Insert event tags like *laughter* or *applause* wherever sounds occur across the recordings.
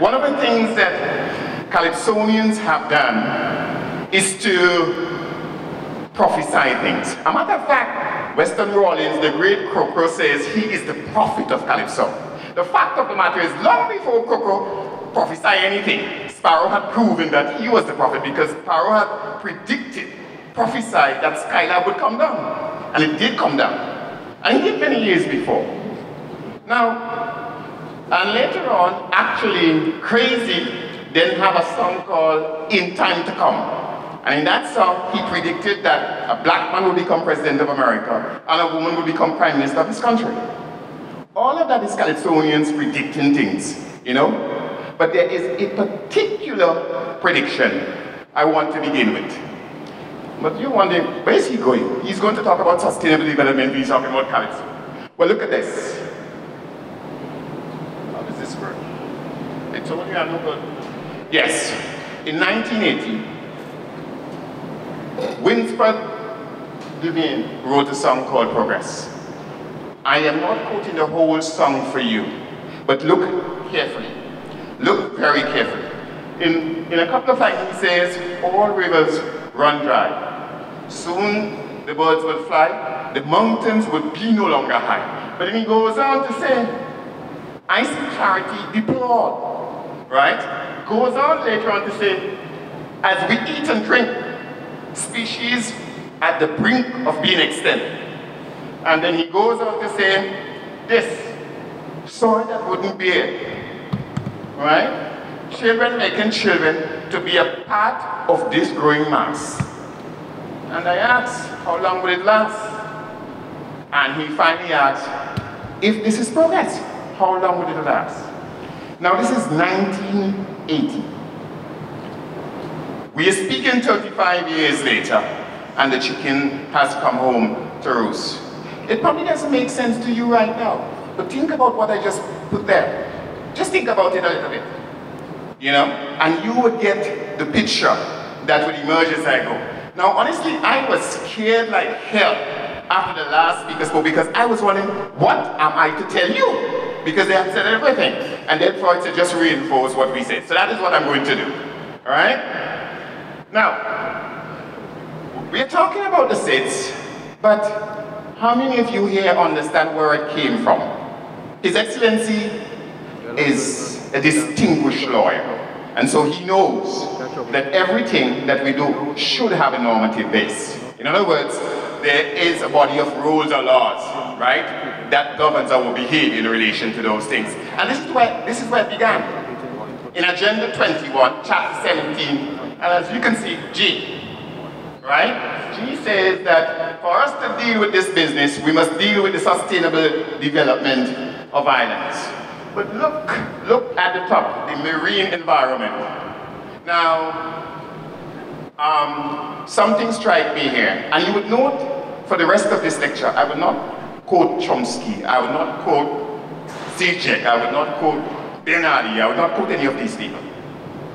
One of the things that Calypsonians have done is to prophesy things. A matter of fact, Weston Rawlins, the great Cro Cro, says he is the prophet of Calypso. The fact of the matter is, long before Cro Cro prophesied anything, Sparrow had proven that he was the prophet because Sparrow had predicted, prophesied that Skylab would come down. And it did come down. And he did many years before. Now, and later on, actually, Crazy then have a song called In Time to Come. And in that song, he predicted that a black man would become president of America and a woman would become prime minister of his country. All of that is Calypsonians predicting things, you know? But there is a particular prediction I want to begin with. But you're wondering, where is he going? He's going to talk about sustainable development, he's talking about Calypso. Well, look at this. How does this work? I told you I'm not good. Yes, in 1980, Winsford Devine wrote a song called Progress. I am not quoting the whole song for you, but look carefully. Look very carefully. In, in a couple of lines he says, all rivers run dry. Soon the birds will fly, the mountains will be no longer high. But then he goes on to say, I see clarity deplored, right? Goes on later on to say, as we eat and drink, species at the brink of being extinct. And then he goes on to say, this, soil that wouldn't bear, right? Children making children to be a part of this growing mass. And I asked, how long will it last? And he finally asked, if this is progress, how long will it last? Now this is 1980. We are speaking 35 years later, and the chicken has come home to roost. It probably doesn't make sense to you right now, but think about what I just put there. Just think about it a little bit. You know? And you would get the picture that would emerge as I go. Now, honestly, I was scared like hell after the last speaker spoke because I was wondering, what am I to tell you? Because they have said everything. And therefore, to just reinforce what we said. So that is what I'm going to do. All right? Now, we're talking about the SIDS, but how many of you here understand where it came from? His Excellency is a distinguished lawyer, and so he knows that everything that we do should have a normative base. In other words, there is a body of rules or laws, right, that governs our behavior in relation to those things. And this is where, this is where it began. In Agenda 21, Chapter 17, and as you can see, G, right? G says that for us to deal with this business, we must deal with the sustainable development of islands. But look, look at the top, the marine environment. Now, um, something strike me here. And you would note for the rest of this lecture, I will not quote Chomsky, I will not quote Zizek, I will not quote Bernardi, I will not quote any of these people.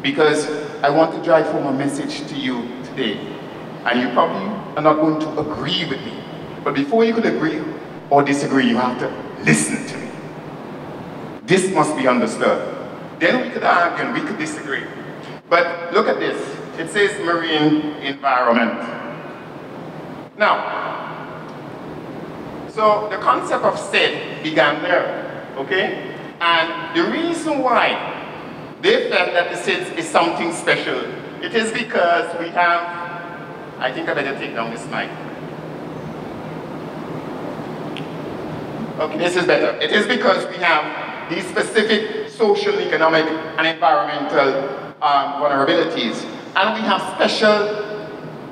Because I want to drive home a message to you today. And you probably are not going to agree with me. But before you can agree or disagree, you have to listen to me. This must be understood. Then we could argue and we could disagree. But look at this. It says marine environment. Now, so the concept of SID began there, okay? And the reason why they felt that the SIDS is something special. It is because we have, I think I better take down this mic. Okay, this is better. It is because we have these specific social, economic, and environmental um, vulnerabilities. And we have special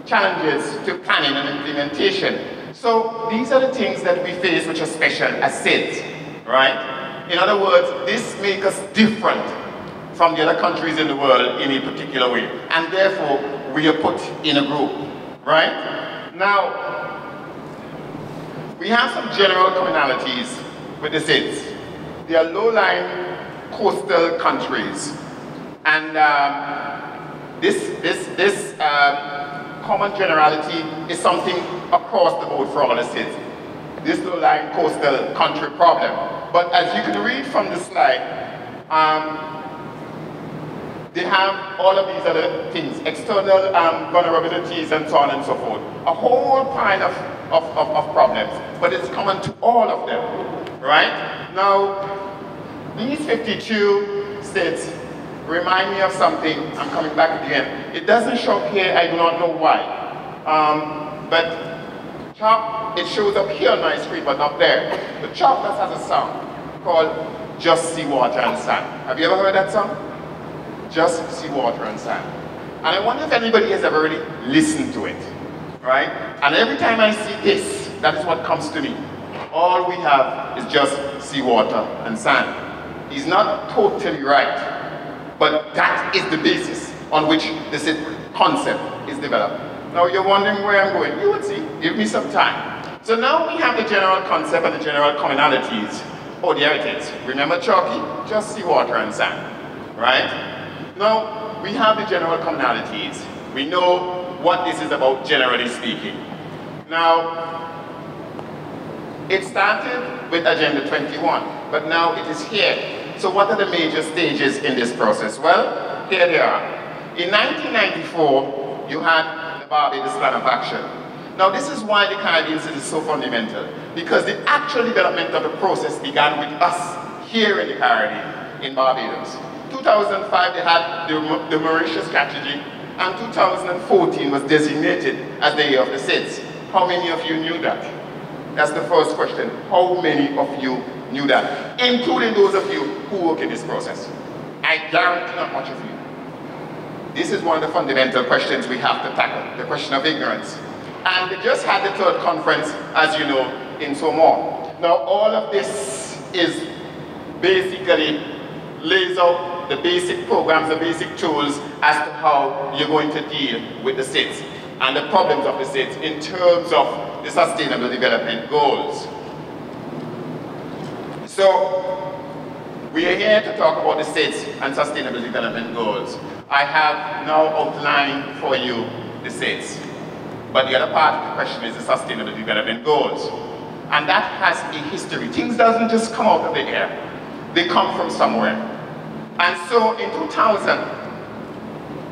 challenges to planning and implementation. So these are the things that we face which are special as SIDS, right? In other words, this makes us different from the other countries in the world in a particular way. And therefore, we are put in a group, right? Now, we have some general commonalities with the SIDS. They are low-lying coastal countries. And um, this, this, this uh, common generality is something across the board for all the SIDS. This low-lying coastal country problem. But as you can read from the slide, um, they have all of these other things, external um, vulnerabilities and so on and so forth. A whole pile of, of, of, of problems, but it's common to all of them, right? Now, these 52 states remind me of something. I'm coming back again. It doesn't show up here. I do not know why. Um, but CHOP, it shows up here on my screen, but not there. The CHOP has a song called Just See Water and Sand. Have you ever heard that song? Just See Water and Sand. And I wonder if anybody has ever really listened to it, right? And every time I see this, that is what comes to me. All we have is just sea water and sand. He's not totally right. But that is the basis on which this concept is developed. Now you're wondering where I'm going. You would see. Give me some time. So now we have the general concept and the general commonalities. Oh, there it is. Remember Chalkie? Just sea water and sand. Right? Now, we have the general commonalities. We know what this is about, generally speaking. Now, it started with Agenda 21, but now it is here so what are the major stages in this process? Well, here they are. In 1994, you had the Barbados Plan of Action. Now this is why the Caribbean is so fundamental, because the actual development of the process began with us here in the Caribbean, in Barbados. 2005, they had the, the Mauritius strategy, and 2014 was designated as the year of the SIDS. How many of you knew that? That's the first question. How many of you knew that, including those of you who work in this process. I guarantee not much of you. This is one of the fundamental questions we have to tackle, the question of ignorance. And they just had the third conference, as you know, in Samoa. Now all of this is basically lays out the basic programs, the basic tools as to how you're going to deal with the SIDS and the problems of the SIDS in terms of the Sustainable Development Goals. So, we are here to talk about the states and Sustainable Development Goals. I have now outlined for you the states. But the other part of the question is the Sustainable Development Goals. And that has a history. Things doesn't just come out of the air. They come from somewhere. And so in 2000,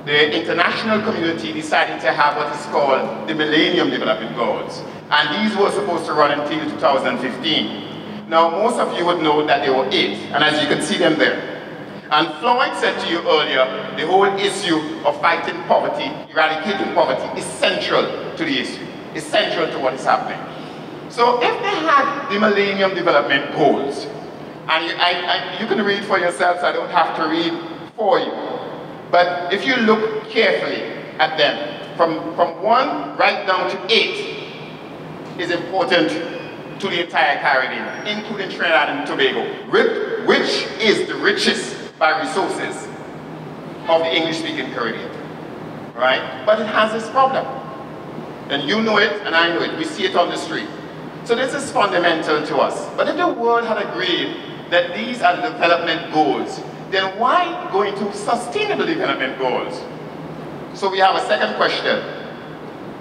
the international community decided to have what is called the Millennium Development Goals. And these were supposed to run until 2015. Now, most of you would know that they were eight, and as you can see them there. And Floyd said to you earlier, the whole issue of fighting poverty, eradicating poverty, is central to the issue, is central to what is happening. So if they had the Millennium Development Goals, and you, I, I, you can read for yourselves, I don't have to read for you. But if you look carefully at them, from, from one right down to eight is important to the entire Caribbean, including Trinidad and Tobago, which is the richest by resources of the English-speaking Caribbean, right? But it has this problem. And you know it, and I know it. We see it on the street. So this is fundamental to us. But if the world had agreed that these are the development goals, then why go into sustainable development goals? So we have a second question.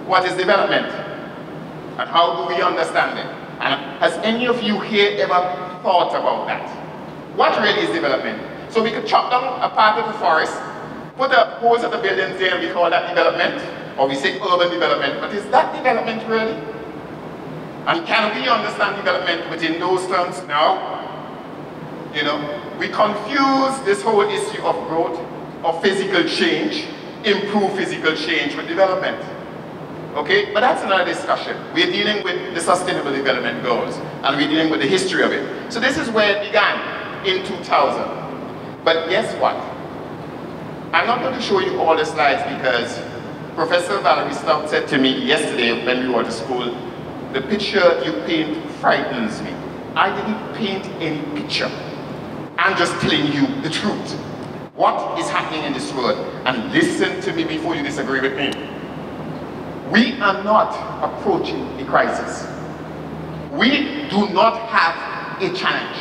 What is development? And how do we understand it? And has any of you here ever thought about that? What really is development? So we could chop down a part of the forest, put a hose of the buildings there and we call that development, or we say urban development, but is that development really? And can we understand development within those terms now? You know, we confuse this whole issue of growth, of physical change, improve physical change with development. Okay, but that's another discussion. We're dealing with the Sustainable Development Goals, and we're dealing with the history of it. So this is where it began, in 2000. But guess what? I'm not going to show you all the slides because Professor Valerie Stout said to me yesterday when we were at school, the picture you paint frightens me. I didn't paint any picture. I'm just telling you the truth. What is happening in this world? And listen to me before you disagree with me. We are not approaching a crisis. We do not have a challenge.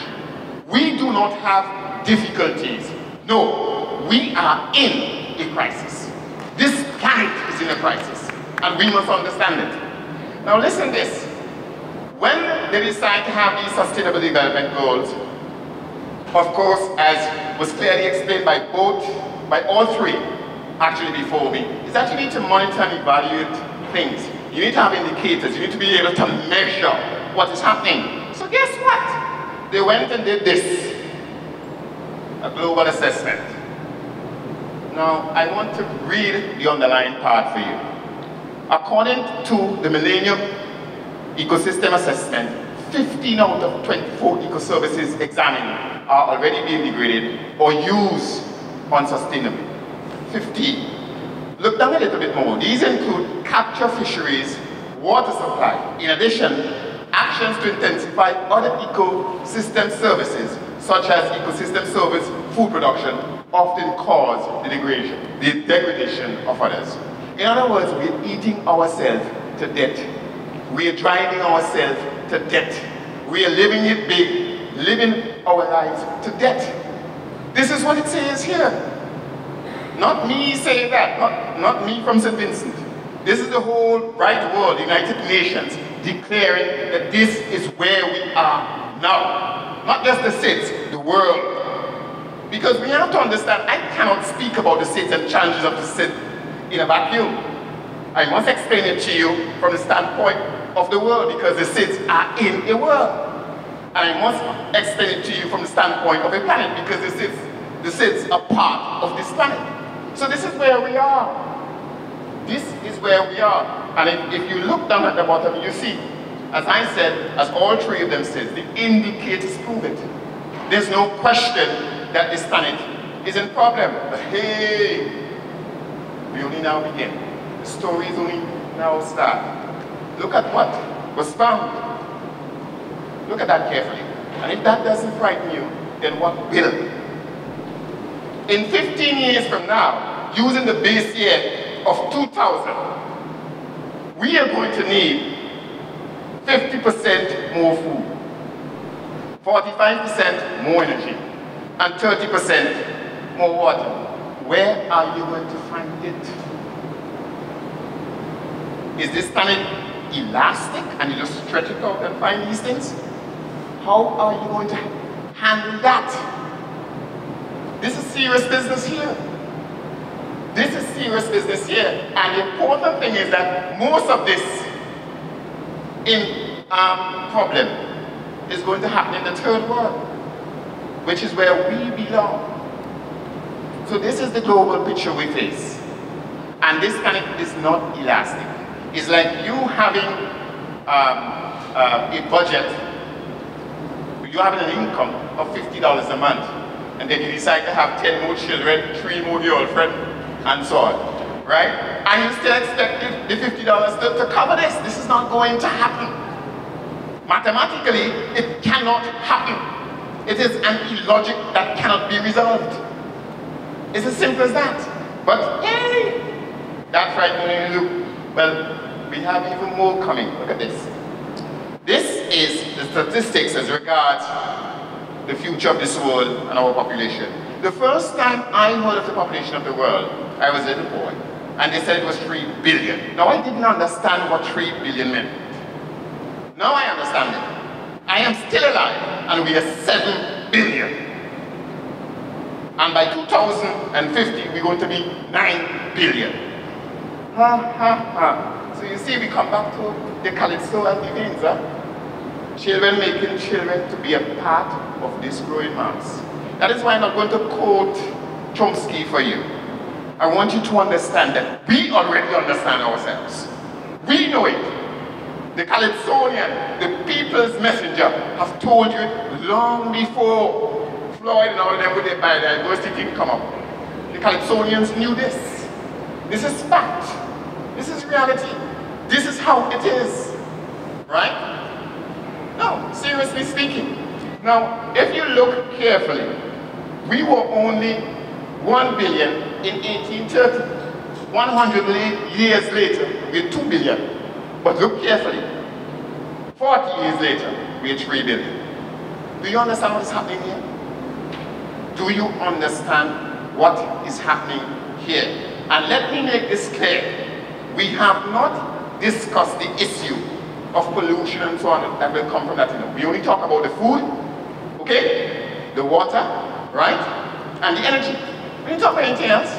We do not have difficulties. No, we are in a crisis. This planet is in a crisis, and we must understand it. Now listen this. When they decide to have these sustainable development goals, of course, as was clearly explained by both, by all three, actually before me, is that you need to monitor and evaluate things. You need to have indicators. You need to be able to measure what is happening. So guess what? They went and did this, a global assessment. Now, I want to read the underlying part for you. According to the Millennium Ecosystem Assessment, 15 out of 24 ecoservices examined are already being degraded or used unsustainably. 15. Look down a little bit more. These include capture fisheries, water supply. In addition, actions to intensify other ecosystem services, such as ecosystem service food production, often cause the degradation, the degradation of others. In other words, we're eating ourselves to death. We are driving ourselves to death. We are living it big, living our lives to death. This is what it says here. Not me saying that, not, not me from St. Vincent. This is the whole right world, United Nations, declaring that this is where we are now. Not just the states, the world. Because we have to understand, I cannot speak about the states and challenges of the state in a vacuum. I must explain it to you from the standpoint of the world because the states are in a world. And I must explain it to you from the standpoint of a planet because this is, this is a part of this planet. So this is where we are. This is where we are. And if, if you look down at the bottom, you see, as I said, as all three of them said, the indicators prove it. There's no question that this planet is in problem. But hey, we only now begin. The story is only now start. Look at what was found Look at that carefully. And if that doesn't frighten you, then what will? In 15 years from now, using the base year of 2000, we are going to need 50% more food, 45% more energy, and 30% more water. Where are you going to find it? Is this planet elastic and you just stretch it out and find these things? How are you going to handle that? This is serious business here. This is serious business here. And the important thing is that most of this in um, problem is going to happen in the third world, which is where we belong. So this is the global picture we face. And this kind of is not elastic. It's like you having um, uh, a budget you have an income of $50 a month, and then you decide to have 10 more children, three more girlfriends, and so on, right? And you still expect the $50 to, to cover this. This is not going to happen. Mathematically, it cannot happen. It is an illogic that cannot be resolved. It's as simple as that. But hey, that frightening look. Well, we have even more coming. Look at this. This is the statistics as regards the future of this world and our population. The first time I heard of the population of the world, I was a little boy, and they said it was 3 billion. Now I didn't understand what 3 billion meant. Now I understand it. I am still alive, and we are 7 billion. And by 2050, we're going to be 9 billion. Ha ha ha. So you see, we come back to the calypso and the gains, huh? Children making children to be a part of this growing mass. That is why I'm not going to quote Chomsky for you. I want you to understand that we already understand ourselves. We know it. The Calypsonian, the people's messenger, have told you long before Floyd and all of them with their biodiversity didn't come up. The Calypsonians knew this. This is fact. This is reality. This is how it is. Right? No, seriously speaking. Now, if you look carefully, we were only 1 billion in 1830. 100 years later, we're 2 billion. But look carefully. 40 years later, we're 3 billion. Do you understand what is happening here? Do you understand what is happening here? And let me make this clear. We have not discussed the issue of pollution and so on that will come from that. We only talk about the food, okay? the water, right? And the energy. We didn't talk about anything else.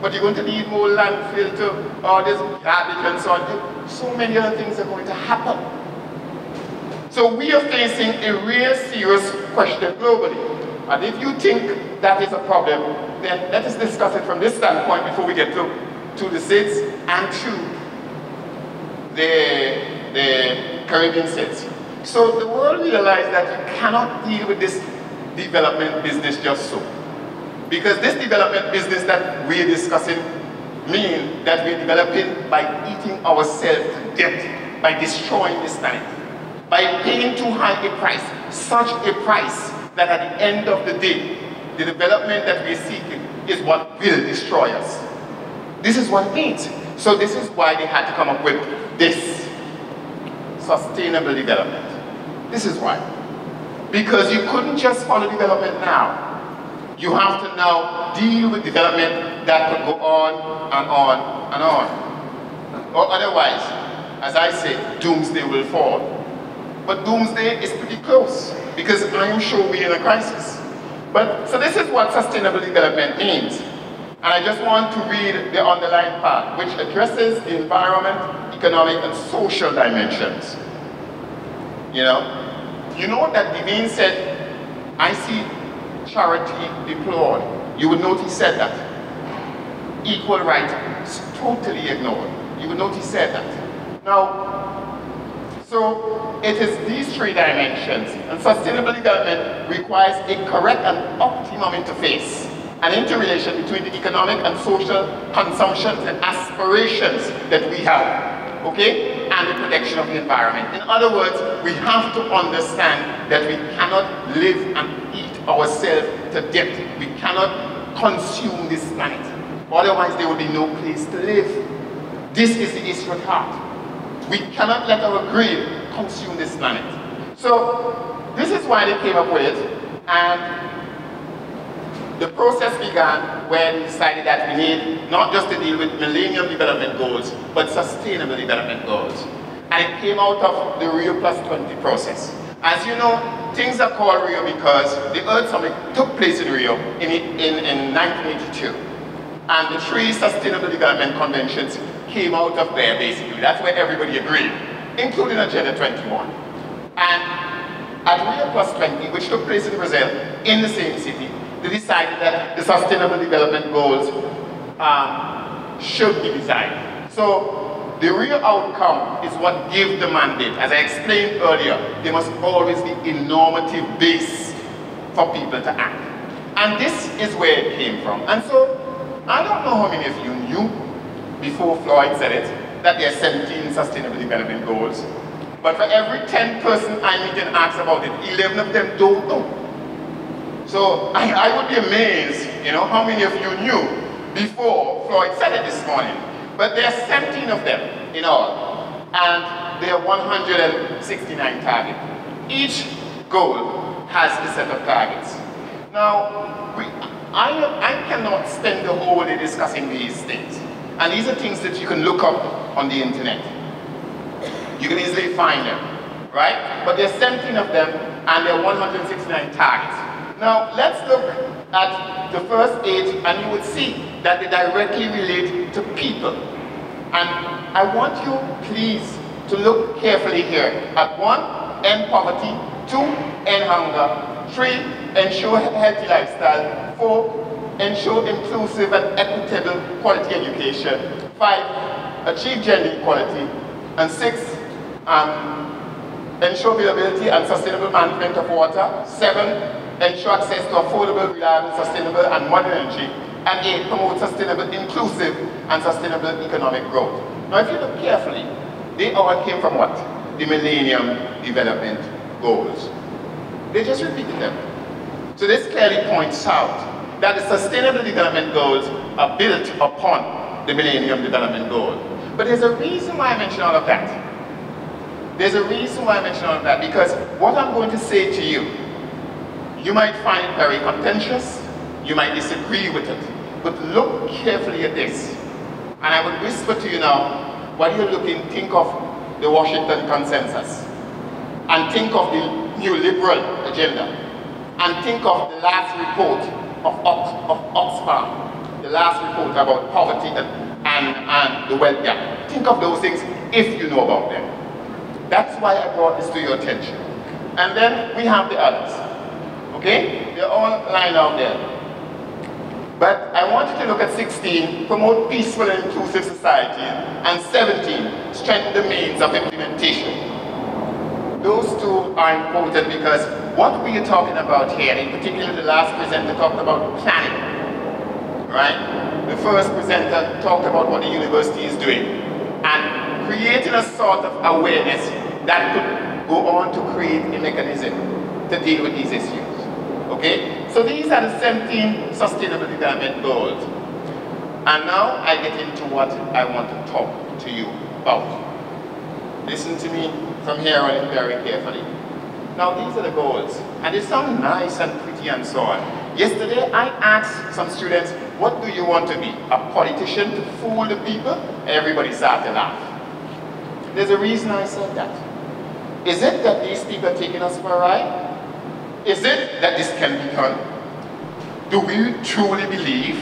But you're going to need more landfill to all this garbage and so on. So many other things are going to happen. So we are facing a real serious question globally. And if you think that is a problem, then let us discuss it from this standpoint before we get to, to the states and to the, the Caribbean states. So the world realized that you cannot deal with this development business just so. Because this development business that we're discussing means that we're developing by eating ourselves to death, by destroying this planet, by paying too high a price, such a price that at the end of the day, the development that we're seeking is what will destroy us. This is what it means. So this is why they had to come up with this sustainable development. This is why. Because you couldn't just follow development now. You have to now deal with development that could go on and on and on. Or otherwise, as I say, doomsday will fall. But doomsday is pretty close because I am sure we're in a crisis. But so this is what sustainable development means. And I just want to read the underlying part, which addresses the environment, economic, and social dimensions. You know, you know that Devine said, I see charity deplored. You would note he said that. Equal rights, totally ignored. You would note he said that. Now, so it is these three dimensions, and sustainable development requires a correct and optimum interface, an interrelation between the economic and social consumptions and aspirations that we have, okay, and the protection of the environment. In other words, we have to understand that we cannot live and eat ourselves to death. We cannot consume this planet. Otherwise, there will be no place to live. This is the issue at heart. We cannot let our greed consume this planet. So, this is why they came up with it, and the process began when we decided that we need not just to deal with Millennium Development Goals, but Sustainable Development Goals. And it came out of the Rio Plus 20 process. As you know, things are called Rio because the Earth Summit took place in Rio in, in, in 1982. And the three Sustainable Development Conventions came out of there, basically. That's where everybody agreed, including Agenda 21. And at Rio Plus 20, which took place in Brazil, in the same city, they decided that the Sustainable Development Goals um, should be designed. So the real outcome is what gives the mandate. As I explained earlier, there must always be a normative base for people to act. And this is where it came from. And so, I don't know how many of you knew, before Floyd said it, that there are 17 Sustainable Development Goals. But for every 10 person I meet and ask about it, 11 of them don't know. So *laughs* I, I would be amazed, you know, how many of you knew before Floyd said it this morning. But there are 17 of them in all, and there are 169 targets. Each goal has a set of targets. Now, we, I, I cannot spend the whole day discussing these things. And these are things that you can look up on the internet. You can easily find them, right? But there are 17 of them, and there are 169 targets. Now, let's look at the first eight, and you would see that they directly relate to people. And I want you, please, to look carefully here. At one, end poverty, two, end hunger, three, ensure healthy lifestyle, four, ensure inclusive and equitable quality education, five, achieve gender equality, and six, um, ensure availability and sustainable management of water, seven, ensure access to affordable, reliable, sustainable, and modern energy, and eight, promote sustainable, inclusive, and sustainable economic growth. Now, if you look carefully, they all came from what? The Millennium Development Goals. They just repeated them. So this clearly points out that the Sustainable Development Goals are built upon the Millennium Development Goal. But there's a reason why I mention all of that. There's a reason why I mention all of that, because what I'm going to say to you, you might find it very contentious, you might disagree with it, but look carefully at this. And I would whisper to you now, while you're looking, think of the Washington Consensus, and think of the neoliberal agenda, and think of the last report of, Ox of Oxfam, the last report about poverty and, and, and the wealth gap. Think of those things if you know about them. That's why I brought this to your attention. And then we have the others. Okay? They're all lined out there. But I want you to look at 16, promote peaceful and inclusive society, and 17, strengthen the means of implementation. Those two are important because what we are talking about here, in particular the last presenter talked about planning, right? The first presenter talked about what the university is doing, and creating a sort of awareness that could go on to create a mechanism to deal with these issues. Okay? So these are the 17 Sustainable Development Goals. And now I get into what I want to talk to you about. Listen to me from here on very carefully. Now these are the goals, and they sound nice and pretty and so on. Yesterday I asked some students, what do you want to be? A politician to fool the people? Everybody started to laugh. There's a reason I said that. Is it that these people are taking us for a ride? Is it that this can be done? Do we truly believe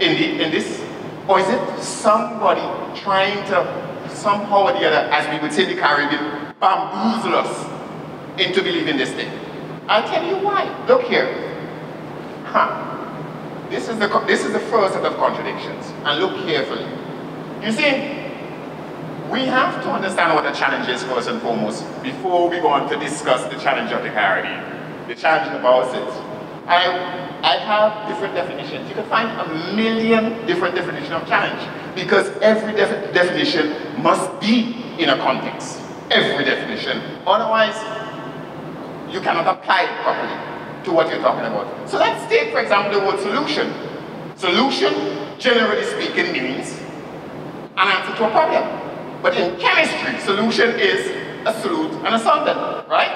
in, the, in this? Or is it somebody trying to somehow or the other, as we would say in the Caribbean, bamboozle us into believing this thing? I'll tell you why. Look here. Huh. This is, the, this is the first set of contradictions. And look carefully. You see, we have to understand what the challenge is first and foremost before we go on to discuss the challenge of the Caribbean the challenge our SIDS. I, I have different definitions. You can find a million different definitions of challenge because every def definition must be in a context. Every definition. Otherwise, you cannot apply it properly to what you're talking about. So let's take, for example, the word solution. Solution, generally speaking, means an answer to a problem. But in chemistry, solution is a solute and a solvent, right?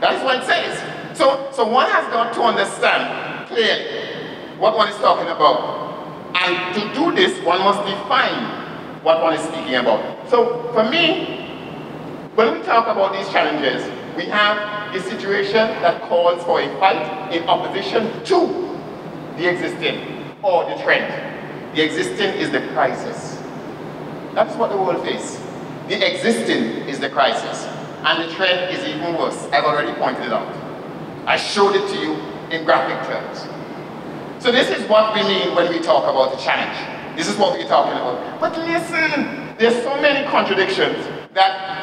That is what it says. So, so one has got to understand clearly what one is talking about. And to do this, one must define what one is speaking about. So for me, when we talk about these challenges, we have a situation that calls for a fight in opposition to the existing or the trend. The existing is the crisis. That's what the world faces. The existing is the crisis. And the trend is even worse. I've already pointed it out. I showed it to you in graphic terms. So this is what we mean when we talk about the challenge. This is what we're talking about. But listen, there's so many contradictions that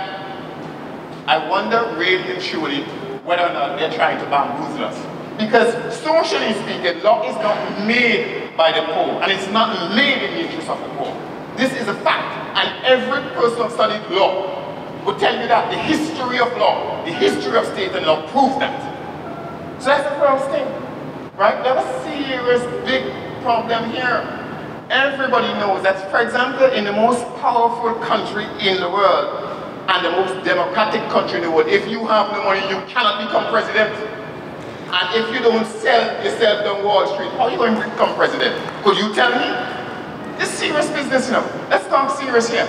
I wonder really and truly whether or not they're trying to bamboozle us. Because socially speaking, law is not made by the poor, and it's not made in the interest of the poor. This is a fact, and every person who studied law will tell you that the history of law, the history of state and law proves that. So that's the first thing, right? Have a serious, big problem here. Everybody knows that, for example, in the most powerful country in the world, and the most democratic country in the world, if you have no money, you cannot become president. And if you don't sell yourself on Wall Street, how are you going to become president? Could you tell me? This serious business, you know. Let's talk serious here.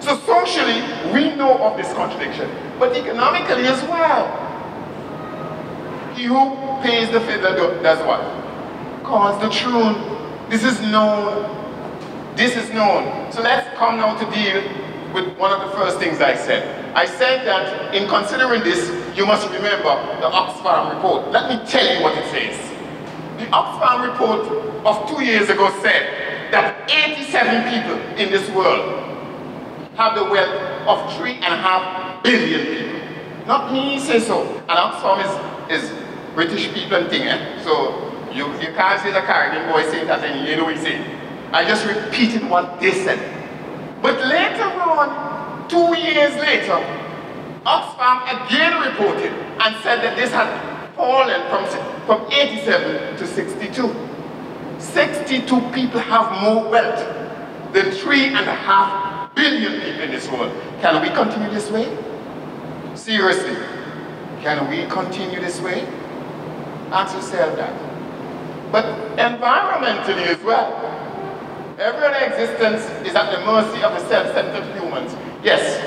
So socially, we know of this contradiction, but economically as well. He who pays the fiddler does what? Calls the tune. This is known. This is known. So let's come now to deal with one of the first things I said. I said that in considering this, you must remember the Oxfam report. Let me tell you what it says. The Oxfam report of two years ago said that 87 people in this world have the wealth of three and a half billion people. Not me say so. And Oxfam is, is British people and thing, eh? So you, you can't say the Caribbean boy saying that and you know he's saying. I just repeated what they said. But later on, two years later, Oxfam again reported and said that this had fallen from, from 87 to 62. 62 people have more wealth than three and a half billion people in this world. Can we continue this way? Seriously, can we continue this way? Ask yourself that. But environmentally as well. Every other existence is at the mercy of the self-centered humans. Yes.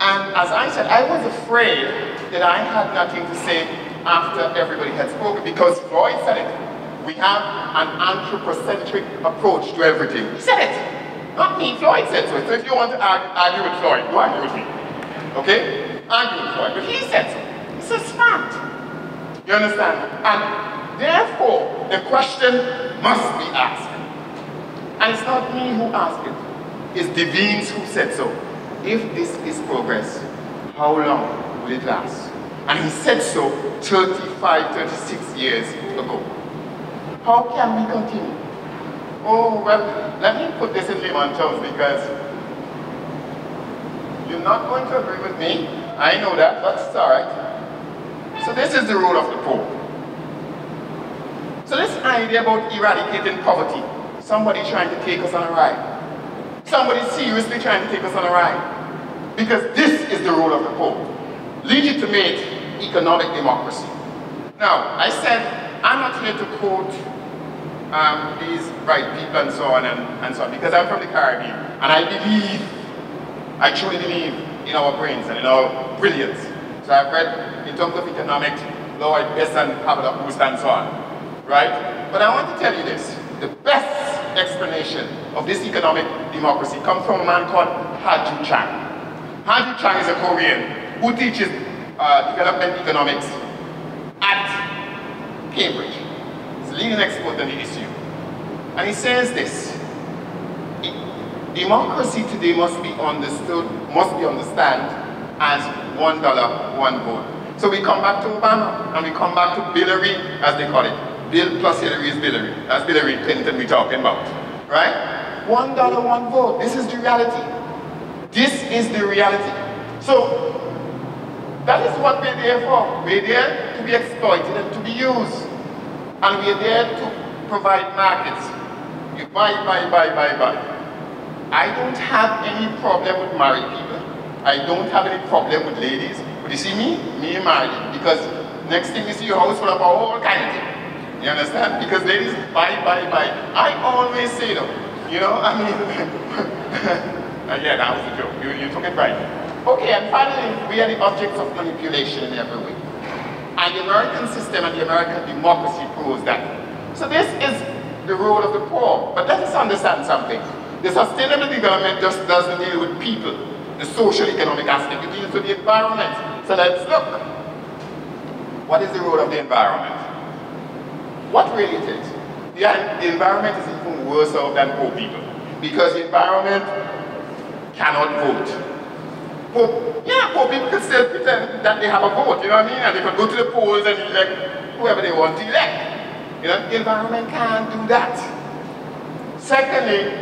And as I said, I was afraid that I had nothing to say after everybody had spoken because Floyd said it. We have an anthropocentric approach to everything. He said it. Not me, Floyd said so. So if you want to argue, argue with Floyd, you argue with me. Okay? Argue with Floyd. But he said so. It's a fact. You understand? And therefore, the question must be asked. And it's not me who asked it. It's Devines who said so. If this is progress, how long will it last? And he said so 35, 36 years ago. How can we continue? Oh, well, let me put this in layman terms because you're not going to agree with me. I know that, but it's all right. So this is the role of the Pope. So this idea about eradicating poverty, somebody trying to take us on a ride. Somebody seriously trying to take us on a ride. Because this is the role of the Pope. Legitimate economic democracy. Now, I said, I'm not here to quote um, these bright people and so on and, and so on, because I'm from the Caribbean, and I believe, I truly believe in our brains and in our brilliance. So I've read, in terms of economics, Lloyd Bessant, Harvard Boost, and so on, right? But I want to tell you this, the best explanation of this economic democracy comes from a man called Ha-Joon Chang. Ha-Joon Chang is a Korean who teaches uh, development economics at Cambridge. He's a leading expert on the issue. And he says this, democracy today must be understood, must be understood as one dollar, one vote. So we come back to Obama and we come back to Billary, as they call it. Bill plus Hillary is Billary. That's Hillary Clinton we're talking about, right? One dollar, one vote. This is the reality. This is the reality. So that is what we're there for. We're there to be exploited and to be used. And we're there to provide markets. You buy, buy, buy, buy, buy. I don't have any problem with married people. I don't have any problem with ladies. You see me? Me and married. Because next thing you see your house full of all kind of things. You understand? Because ladies buy, buy, buy. I always say though, you know, I mean, *laughs* uh, yeah, that was a joke. You, you took it right. Okay, and finally, we are the objects of manipulation in every way. And the American system and the American democracy proves that. So this is the role of the poor. But let us understand something. The sustainable development just doesn't deal with people, the social economic aspect, it deals with the environment. So let's look. What is the role of the environment? What really is? The, the environment is even worse off than poor people. Because the environment cannot vote. Poor, yeah, poor people can still pretend that they have a vote, you know what I mean? And they can go to the polls and elect whoever they want to elect. You know, the environment can't do that. Secondly,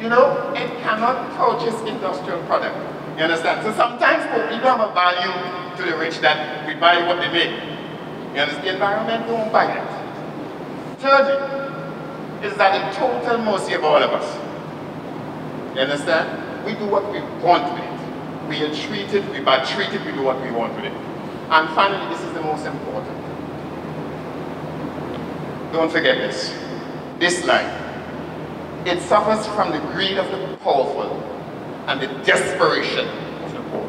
you know, it cannot purchase industrial product. You understand? So sometimes poor people have a value to the rich that we buy what they make. You understand? The environment don't buy that. Thirdly, is that the total mercy of all of us. You understand? We do what we want with it we are treated, we are treated, we do what we want with it. And finally, this is the most important. Don't forget this. This line. It suffers from the greed of the powerful and the desperation of the poor.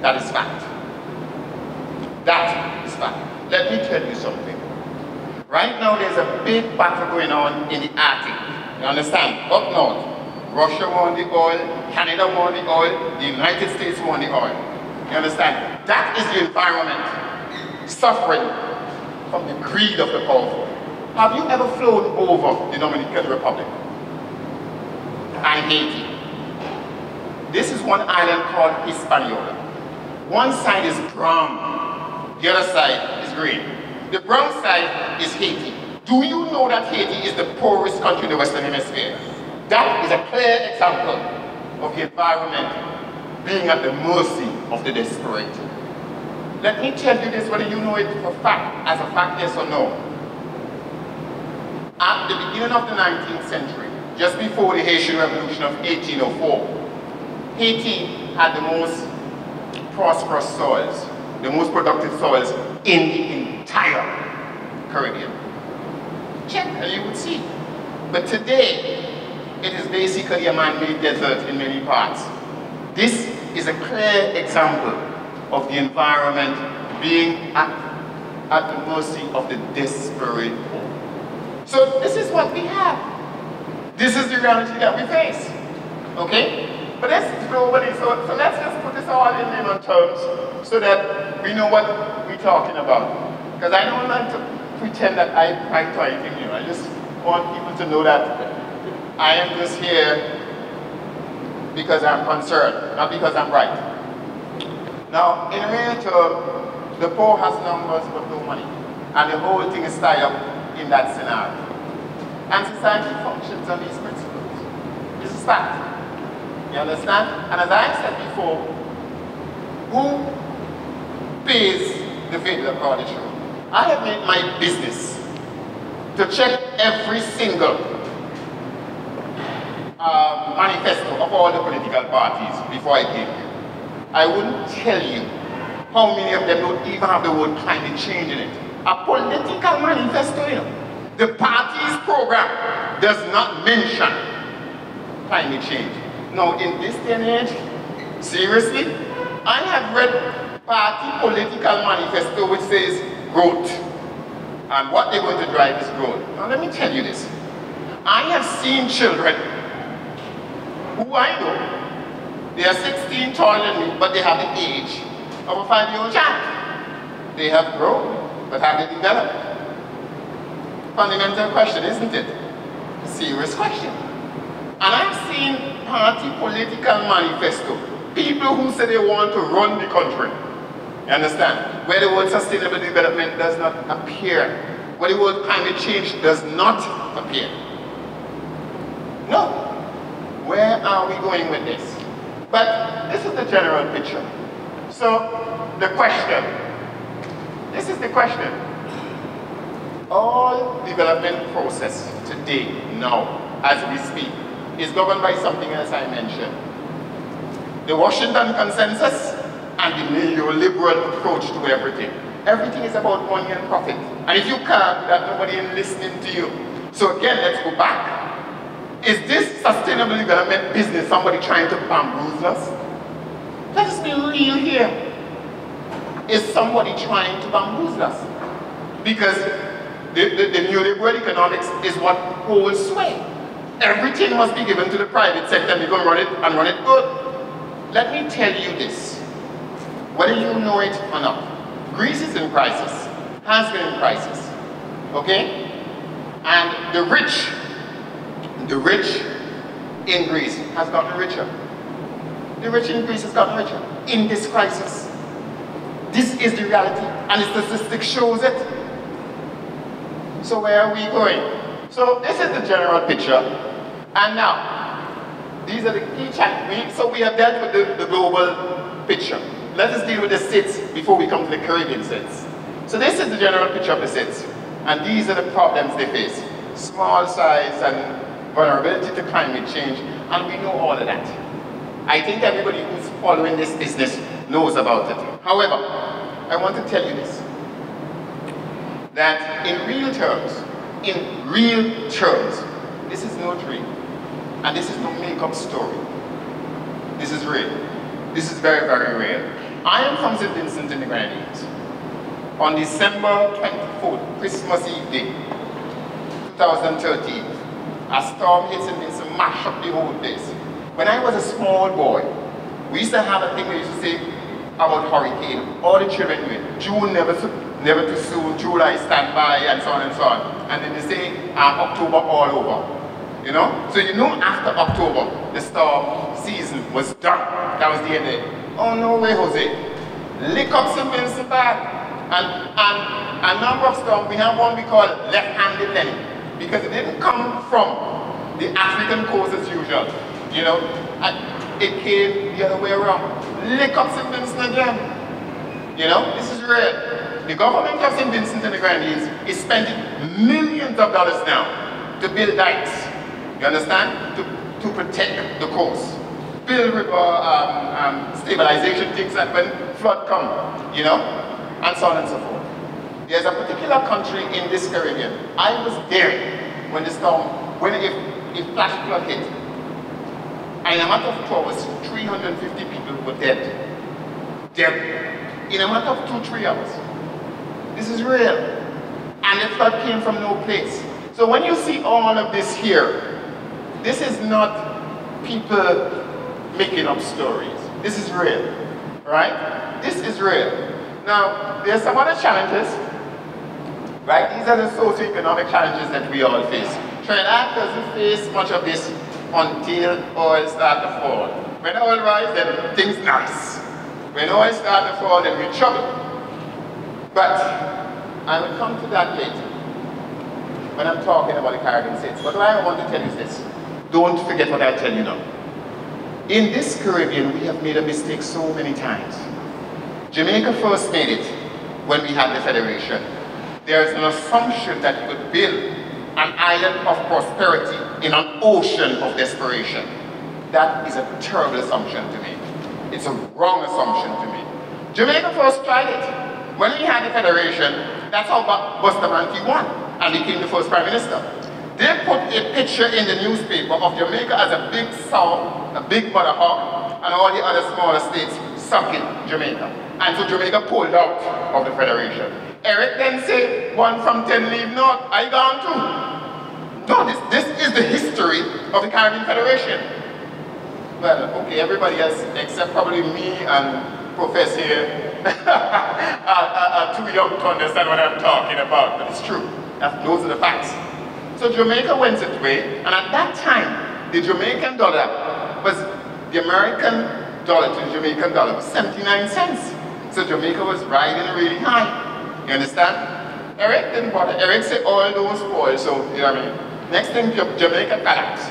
That is fact. That is fact. Let me tell you something. Right now, there's a big battle going on in the Arctic. You understand? Up north. Russia won the oil, Canada won the oil, the United States won the oil. You understand? That is the environment suffering from the greed of the powerful. Have you ever flown over the Dominican Republic and Haiti? This is one island called Hispaniola. One side is brown, the other side is green. The brown side is Haiti. Do you know that Haiti is the poorest country in the Western Hemisphere? That is a clear example of the environment being at the mercy of the desperate. Let me tell you this, whether you know it for fact, as a fact, yes or no. At the beginning of the 19th century, just before the Haitian Revolution of 1804, Haiti had the most prosperous soils, the most productive soils in the entire Caribbean. Check and you would see. But today, it is basically a man-made desert in many parts. This is a clear example of the environment being at at the mercy of the desperate poor. So this is what we have. This is the reality that we face. Okay? But that's globally, so, so let's just put this all in layman terms so that we know what we're talking about. Because I don't like to pretend that I write anything new. I just want people to know that I am just here because I'm concerned, not because I'm right. Now, in real terms, the poor has numbers but no money. And the whole thing is tied up in that scenario. And society functions on these principles. This is fact. You understand? And as I said before, who pays the Fiddler College Road? I have made my business to check every single uh, manifesto of all the political parties before I came here. I wouldn't tell you how many of them don't even have the word climate change in it. A political manifesto, you know. The party's program does not mention climate change. Now, in this day and age, seriously, I have read party political manifesto which says growth. And what they're going to drive is growth. Now, let me tell you this. I have seen children who I know, they are 16 taller than me, but they have the age of a five-year-old child. They have grown, but have they developed? Fundamental question, isn't it? Serious question. And I've seen party political manifesto, people who say they want to run the country. You understand? Where the word sustainable development does not appear. Where the word climate change does not appear. No. Where are we going with this? But this is the general picture. So, the question. This is the question. All development process today, now, as we speak, is governed by something else I mentioned. The Washington Consensus and the neoliberal approach to everything. Everything is about money and profit. And if you can't, that nobody is listening to you. So again, let's go back. Is this sustainable development business somebody trying to bamboozle us? Let us be real here. Is somebody trying to bamboozle us? Because the, the, the neoliberal economics is what holds sway. Everything must be given to the private sector and go run it and run it good. Let me tell you this, whether you know it or not. Greece is in crisis, has been in crisis, okay? And the rich, the rich in Greece has gotten richer. The rich in Greece has gotten richer in this crisis. This is the reality, and the statistic shows it. So where are we going? So this is the general picture. And now, these are the key challenges. So we have dealt with the, the global picture. Let us deal with the states before we come to the Caribbean states. So this is the general picture of the states. And these are the problems they face. Small size and vulnerability to climate change. And we know all of that. I think everybody who's following this business knows about it. However, I want to tell you this. That in real terms, in real terms, this is no dream. And this is no make-up story. This is real. This is very, very real. I am from St. Vincent in the Grenadines. On December 24th, Christmas Eve day, 2013, a storm hit St. Vincent, mashed up the whole place. When I was a small boy, we used to have a thing we used to say about hurricane. All the children knew. June never, never too soon, July stand by, and so on and so on. And then they say um, October all over. You know? So you know after October, the storm season was done. That was the end of it. Oh no way, Jose. Lick up St. Vincent. And, and a number of storms, we have one we call left-handed Lenny. Because it didn't come from the African coast as usual. You know? it came the other way around. Lick up St. Vincent again. You know? This is real. The government of St. Vincent and the Grenadines is spending millions of dollars now to build dikes you understand? To, to protect the coast. Build river um, um, stabilization things that when flood come, you know, and so on and so forth. There's a particular country in this Caribbean. I was there when the storm, when if, if flash flood hit. And in a matter of two hours, 350 people were dead. Dead. In a matter of two, three hours. This is real. And the flood came from no place. So when you see all of this here, this is not people making up stories. This is real, right? This is real. Now, there's some other challenges, right? These are the socio-economic challenges that we all face. Trinidad doesn't face much of this until oil starts to fall. When oil rises, then things nice. When oil starts to fall, then we're trouble. But I will come to that later when I'm talking about the Caribbean states. But what I want to tell you is this. Don't forget what I tell you now. In this Caribbean, we have made a mistake so many times. Jamaica first made it when we had the Federation. There is an assumption that you could build an island of prosperity in an ocean of desperation. That is a terrible assumption to me. It's a wrong assumption to me. Jamaica first tried it. When we had the Federation, that's how Bustamante won and became the first Prime Minister. They put a picture in the newspaper of Jamaica as a big sow, a big mother hawk, and all the other smaller states sucking Jamaica. And so Jamaica pulled out of the Federation. Eric then said, one from 10 leave north, I gone too. No, this, this is the history of the Caribbean Federation. Well, okay, everybody else, except probably me and Professor *laughs* are, are, are, too young to understand what I'm talking about, but it's true. That's, those are the facts. So Jamaica went its way, and at that time, the Jamaican dollar was, the American dollar to the Jamaican dollar was 79 cents. So Jamaica was riding really high. You understand? Eric didn't bother. Eric said oil don't spoil, so, you know what I mean? Next thing, Jamaica collapsed.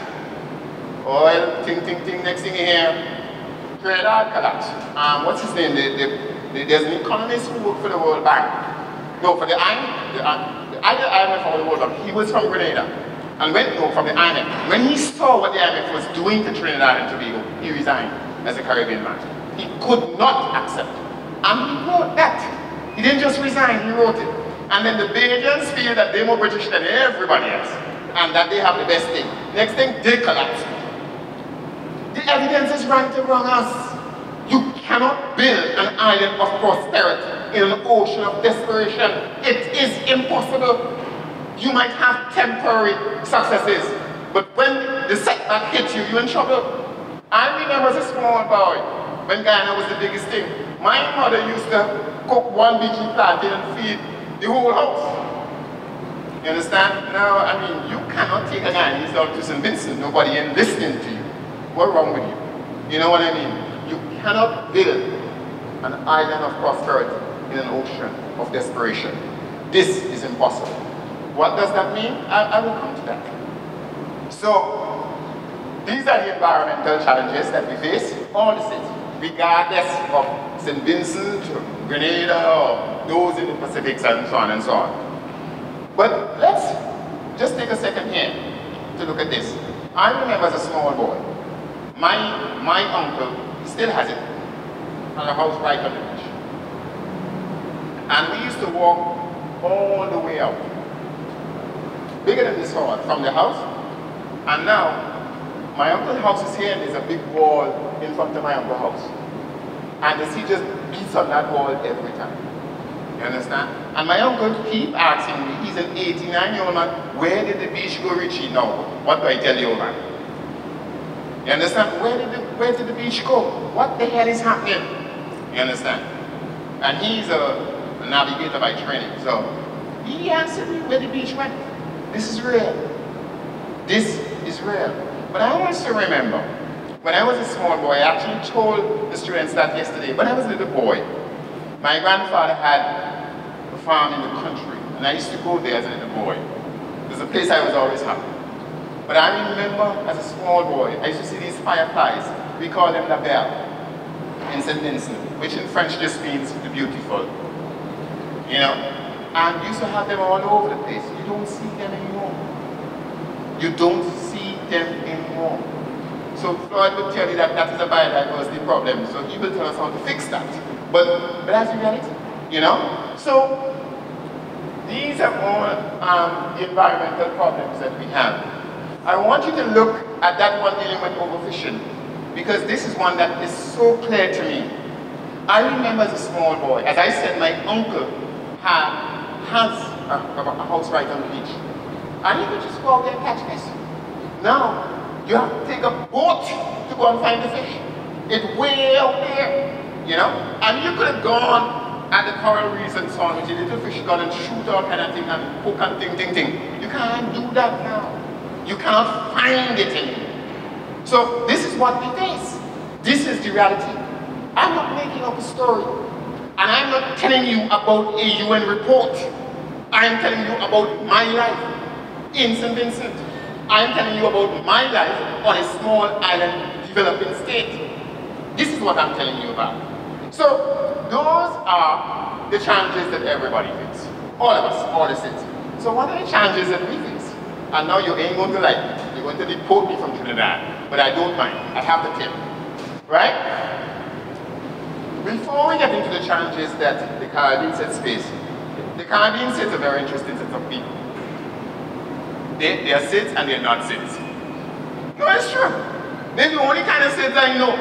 Oil, ting, ting, ting, next thing you hear, Trinidad collapsed. Um, what's his name? The, the, the, there's an economist who worked for the World Bank. No, for the, the, I did IMF for the World. He was from Grenada. And went no, from the IMF. When he saw what the IMF was doing to Trinidad and Tobago, he resigned as a Caribbean man. He could not accept. And he wrote that. He didn't just resign, he wrote it. And then the Bajans feel that they're more British than everybody else. And that they have the best thing. Next thing, they collapse. The evidence is right around us. You cannot build an island of prosperity in an ocean of desperation. It is impossible. You might have temporary successes, but when the setback hits you, you're in trouble. I remember as a small boy, when Guyana was the biggest thing, my mother used to cook one BG plantain and feed the whole house. You understand? Now, I mean, you cannot take a Guyanese down to St. Vincent, nobody ain't listening to you. What's wrong with you? You know what I mean? You cannot build an island of prosperity in an ocean of desperation. This is impossible. What does that mean? I, I will come to that. So, these are the environmental challenges that we face, all the states, regardless of St. Vincent, Grenada, or those in the Pacifics, and so on and so on. But let's just take a second here to look at this. I remember as a small boy, my, my uncle still has it, on a house right beach. And we used to walk all the way out. Bigger than this hall, from the house. And now, my uncle's house is here and there's a big wall in front of my uncle's house. And the sea just beats on that wall every time. You understand? And my uncle keep asking me, he's an 89 year old man, where did the beach go Richie now? What do I tell you, man? You understand? Where did the where did the beach go? What the hell is happening? You understand? And he's a a navigator by training. So he answered me where the beach went. This is real. This is real. But I want to remember, when I was a small boy, I actually told the students that yesterday, when I was a little boy, my grandfather had a farm in the country, and I used to go there as a little boy. There's a place I was always happy. But I remember as a small boy, I used to see these fireflies. We call them la belle in St. Vincent, which in French just means the beautiful you know? And used to have them all over the place. You don't see them anymore. You don't see them anymore. So Floyd would tell you that that is a biodiversity problem. So he will tell us how to fix that. But, but that's reality, you know? So these are all um, the environmental problems that we have. I want you to look at that one dealing with overfishing because this is one that is so clear to me. I remember as a small boy, as I said, my uncle had has a, a house right on the beach. And you could just go out there and catch fish. Now, you have to take a boat to go and find the fish. It's way out there, you know? And you could have gone at the coral reefs and so on with your little fish gun and shoot all kind of thing and hook and thing, thing, thing. You can't do that now. You cannot find it anymore. So this is what we face. This is the reality. I'm not making up a story. And I'm not telling you about a UN report. I'm telling you about my life in St. Vincent. I'm telling you about my life on a small island developing state. This is what I'm telling you about. So those are the challenges that everybody faces. All of us, all the SIDS. So what are the challenges that we face? And now you ain't going to like me. You're going to deport me from Trinidad. But I don't mind. I have the tip. Right? Before we get into the challenges that the Caribbean SIDS face, the Caribbean SIDS a very interesting set of people. They, they are SIDS and they are not SIDS. No, it's true. They're the only kind of SIDS I know.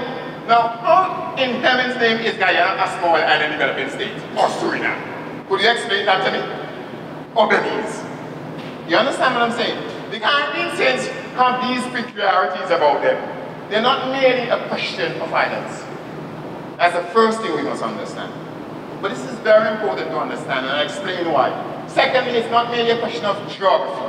Now, how in heaven's name is Guyana a small island developing state? Or Suriname? Could you explain that to me? Or Belize? You understand what I'm saying? The Caribbean states have these peculiarities about them. They're not merely a question of islands. That's the first thing we must understand. But this is very important to understand, and I'll explain why. Secondly, it's not merely a question of geography.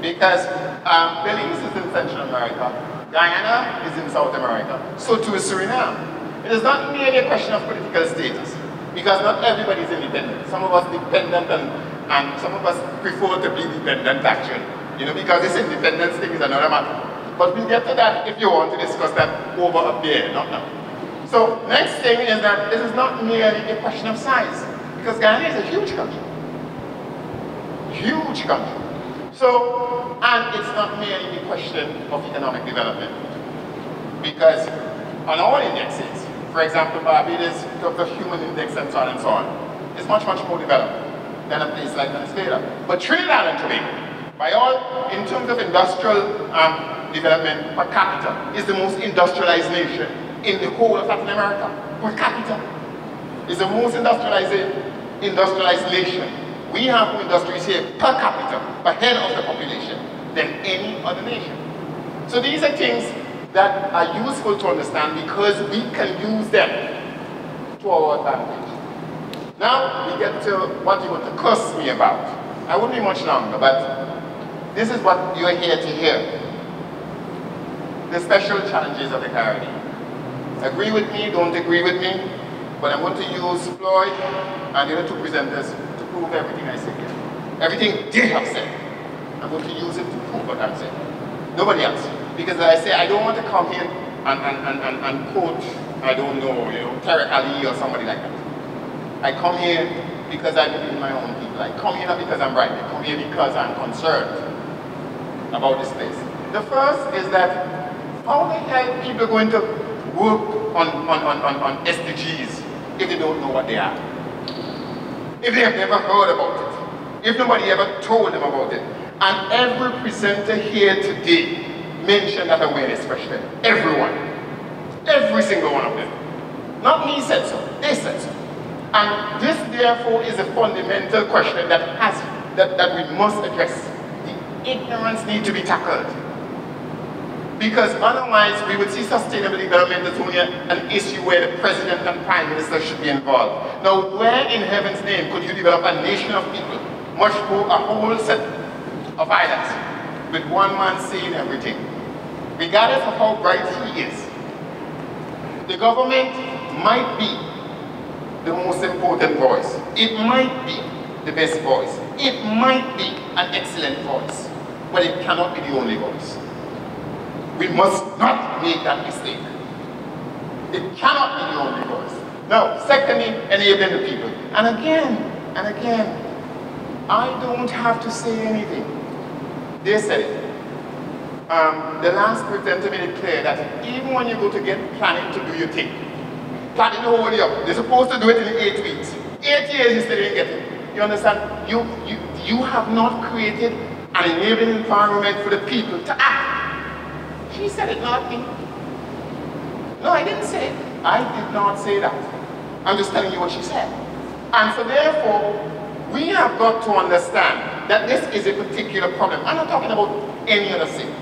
Because um, Belize is in Central America, Guyana is in South America, so too is Suriname. It is not merely a question of political status, because not everybody is independent. Some of us dependent and, and some of us prefer to be dependent actually. You know, because this independence thing is another matter. But we'll get to that if you want to discuss that over a beer, not now. So next thing is that this is not merely a question of size, because Guyana is a huge country. Huge country. So, and it's not merely a question of economic development, because on all indexes, for example, Barbados, the human index and so on and so on, is much, much more developed than a place like Venezuela. But Trinidad and Tobago, by all, in terms of industrial um, development per capita, is the most industrialized nation in the whole of Latin America per capita. is the most industrialized, industrialized nation. We have more industries here per capita, per head of the population, than any other nation. So these are things that are useful to understand because we can use them to our advantage. Now we get to what you want to curse me about. I wouldn't be much longer, but this is what you're here to hear. The special challenges of the Caribbean. Agree with me, don't agree with me, but I'm going to use Floyd and the other two presenters to prove everything I say here. Everything they have said. I'm going to use it to prove what I'm saying. Nobody else. Because I say I don't want to come here and, and, and, and, and quote, I don't know, you know, Tariq Ali or somebody like that. I come here because I believe in my own people. I come here not because I'm right. I come here because I'm concerned about this place. The first is that how the hell people going to work on, on, on, on, on SDGs if they don't know what they are. If they have never heard about it. If nobody ever told them about it. And every presenter here today mentioned that awareness question. Everyone. Every single one of them. Not me said so, they said so. And this therefore is a fundamental question that has that, that we must address. The ignorance need to be tackled. Because otherwise we would see sustainable development as only an issue where the president and prime minister should be involved. Now where in heaven's name could you develop a nation of people, much more a whole set of islands, with one man saying everything, regardless of how bright he is. The government might be the most important voice. It might be the best voice. It might be an excellent voice, but it cannot be the only voice. We must not make that mistake. It cannot be the only voice. Now, secondly, enabling the people. And again, and again, I don't have to say anything. They said it. Um, the last presenter made it clear that even when you go to get planning to do your thing, planning the whole up, they're supposed to do it in eight weeks. Eight years you still didn't get it. You understand? You, you, you have not created an enabling environment for the people to act. She said it, not me. No, I didn't say it. I did not say that. I'm just telling you what she said. And so therefore, we have got to understand that this is a particular problem. I'm not talking about any other city.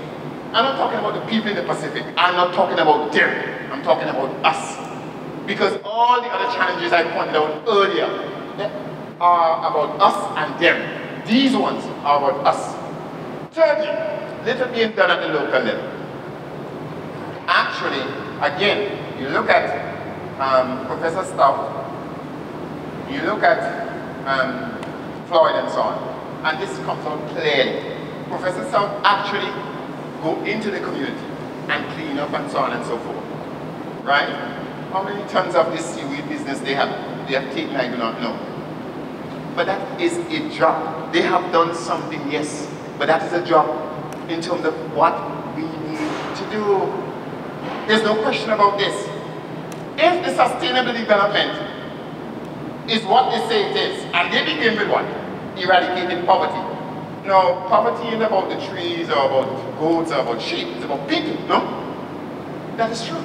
I'm not talking about the people in the Pacific. I'm not talking about them. I'm talking about us. Because all the other challenges I pointed out earlier are about us and them. These ones are about us. Thirdly, little being done at the local level. Actually, again, you look at um, Professor Stout, you look at um, Floyd and so on, and this comes out clearly. Professor Stout actually go into the community and clean up and so on and so forth. Right? How many tons of this seaweed business they have they have taken, I do not know. But that is a job. They have done something, yes, but that is a job in terms of what we need to do. There's no question about this. If the sustainable development is what they say it is, and they begin with what? Eradicating poverty. No, poverty isn't about the trees or about goats or about sheep, it's about people, no? That is true.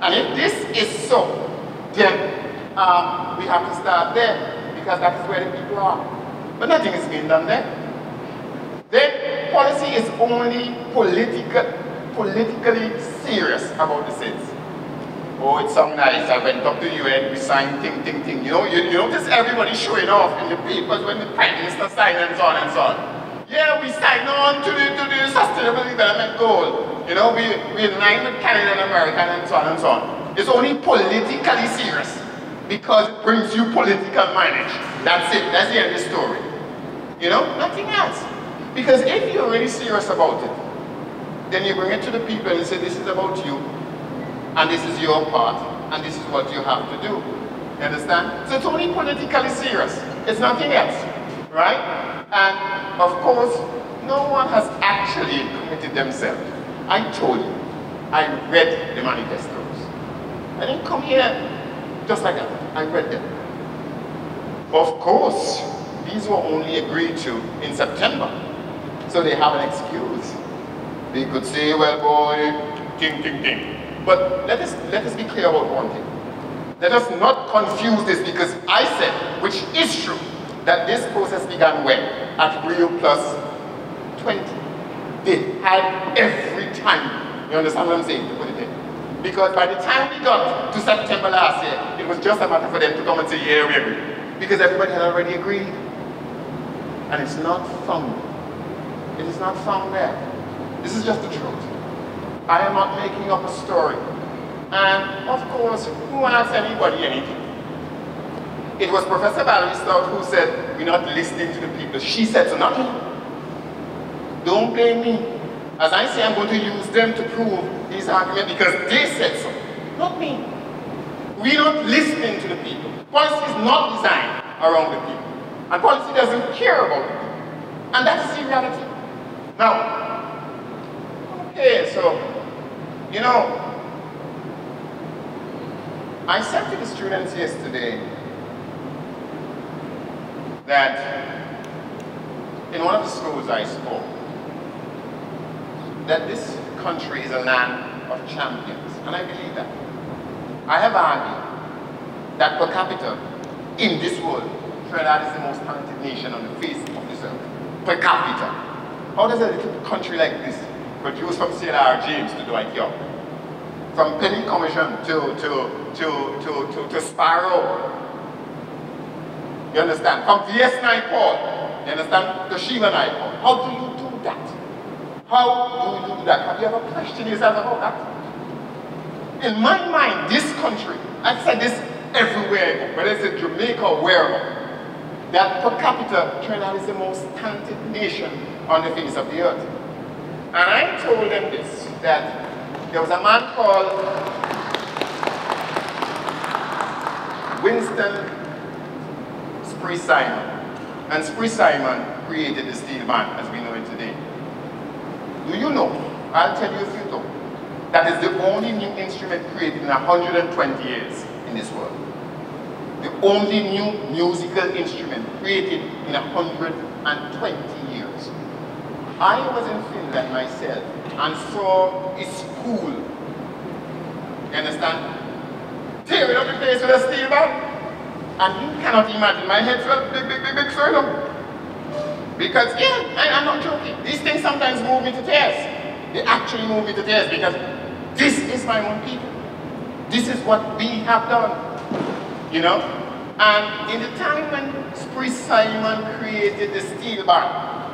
And if this is so, then um, we have to start there because that is where the people are. But nothing is being done there. Then policy is only political, politically serious about the SIDS. Oh, it's so nice. I went up to you and we signed thing, thing, thing. You know, you, you notice everybody showing off in the papers when the Prime Minister signed and so on and so on. Yeah, we signed on to the, to the Sustainable Development Goal. You know, we, we line with Canada and America and so on and so on. It's only politically serious because it brings you political mileage. That's it. That's the end of the story. You know, nothing else. Because if you're really serious about it, then you bring it to the people and you say, this is about you, and this is your part, and this is what you have to do. You understand? So it's only politically serious. It's nothing else. Right? And of course, no one has actually committed themselves. I told you, I read the manifestos. I didn't come here just like that. I read them. Of course, these were only agreed to in September. So they have an excuse. They could say, well, boy, ting, ting, ting. But let us, let us be clear about one thing. Let us not confuse this because I said, which is true, that this process began when? At Rio Plus 20. They had every time. You understand what I'm saying? To put it in. Because by the time we got to September last year, it was just a matter for them to come and say, yeah, we agree. Because everybody had already agreed. And it's not found. It is not found there. This is just the truth. I am not making up a story. And of course, who asks anybody anything? It was Professor Valerie Stout who said, we're not listening to the people. She said so. Don't blame me. As I say, I'm going to use them to prove these arguments because they said so, not me. We're not listening to the people. Policy is not designed around the people. And policy doesn't care about the people. And that's the reality. Now, okay, so, you know, I said to the students yesterday, that in one of the schools I spoke, that this country is a land of champions, and I believe that. I have argued that per capita, in this world, Trinidad is the most talented nation on the face of this earth. Per capita. How does a country like this produce from C.L.R. James to Dwight Yorke? From Penny Commissiong to, to, to, to, to, to Sparrow you understand? From VS Naipaul, you understand? To Shiva Naipaul. How do you do that? How do you do that? Have you ever questioned yourself about that? In my mind, this country, I've said this everywhere, whether it's in Jamaica or wherever, that per capita, Trinidad is the most talented nation on the face of the earth. And I told them this, that there was a man called Winston Spree Simon. And Spree Simon created the steel band as we know it today. Do you know, I'll tell you a few things, that is the only new instrument created in 120 years in this world. The only new musical instrument created in 120 years. I was in Finland myself and saw a school, you understand, tearing up the place with a steel band. And you cannot imagine, my head felt big, big, big, big swell Because, yeah, I, I'm not joking. These things sometimes move me to tears. They actually move me to tears because this is my own people. This is what we have done. You know? And in the time when Spree Simon created the steel band,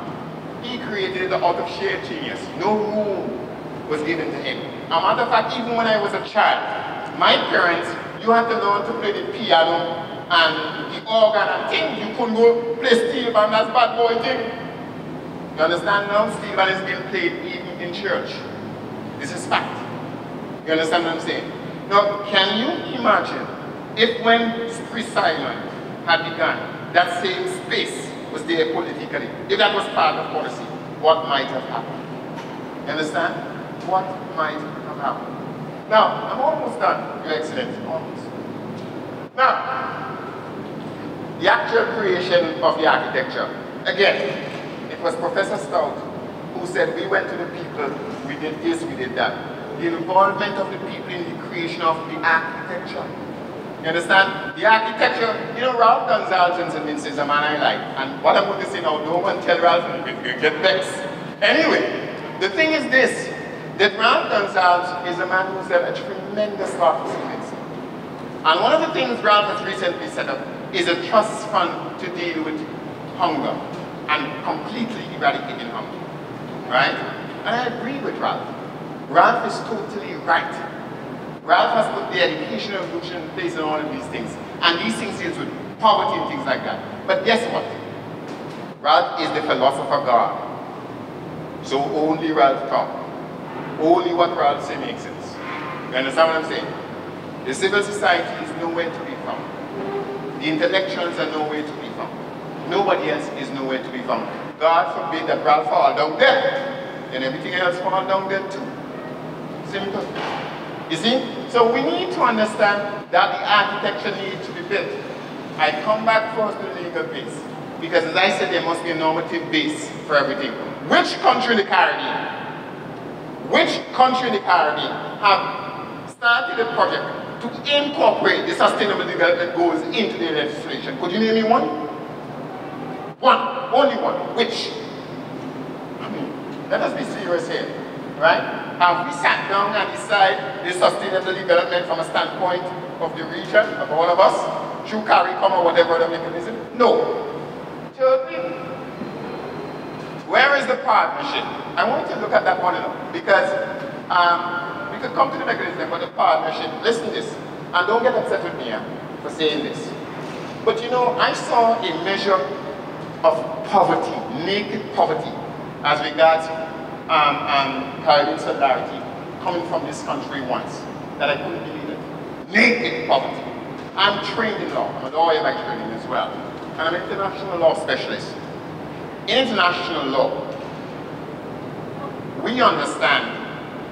he created it out of sheer genius. No room was given to him. A matter of fact, even when I was a child, my parents, you had to learn to play the piano and the organ and things. You couldn't go play steel band, that's bad boy thing. You understand now? Steel band is being played even in church. This is fact. You understand what I'm saying? Now, can you imagine if when Spree Simon had begun, that same space was there politically, if that was part of policy, what might have happened? Understand? What might have happened? Now, I'm almost done, Your Excellency, almost. Now, the actual creation of the architecture. Again, it was Professor Stout who said we went to the people, we did this, we did that. The involvement of the people in the creation of the architecture. You understand? The architecture, you know, Ralph Gonsalves Johnson is a man I like. And what I'm going to say now, no one tell Ralph, you get vexed. Anyway, the thing is this, that Ralph Gonsalves is a man who's done a tremendous lot for St. Vincent. And one of the things Ralph has recently set up is a trust fund to deal with hunger and completely eradicating hunger, right? And I agree with Ralph. Ralph is totally right. Ralph has put the educational revolution in place and all of these things. And these things deals with poverty and things like that. But guess what? Ralph is the philosopher God. So only Ralph talk. Only what Ralph say makes sense. You understand what I'm saying? The civil society is nowhere to be found. The intellectuals are nowhere to be found. Nobody else is nowhere to be found. God forbid that Ralph fall down there, and everything else fall down there too. Simple. You see? So we need to understand that the architecture needs to be built. I come back first to the legal base. Because as I said, there must be a normative base for everything. Which country in the Caribbean, which country in the Caribbean have started a project to incorporate the sustainable development goals into their legislation. Could you name me one? One, only one. Which? I mean, let us be serious here, right? Have we sat down and decided the sustainable development from a standpoint of the region, of all of us, through CARICOM or whatever other mechanism? No. Where is the partnership? I want you to look at that one because um, we could come to the mechanism for the partnership. Listen to this, and don't get upset with me for saying this. But you know, I saw a measure of poverty, naked poverty, as regards um, um, Caribbean solidarity coming from this country once, that I couldn't believe it. Naked poverty. I'm trained in law. I'm a lawyer by training as well. And I'm an international law specialist. In international law, we understand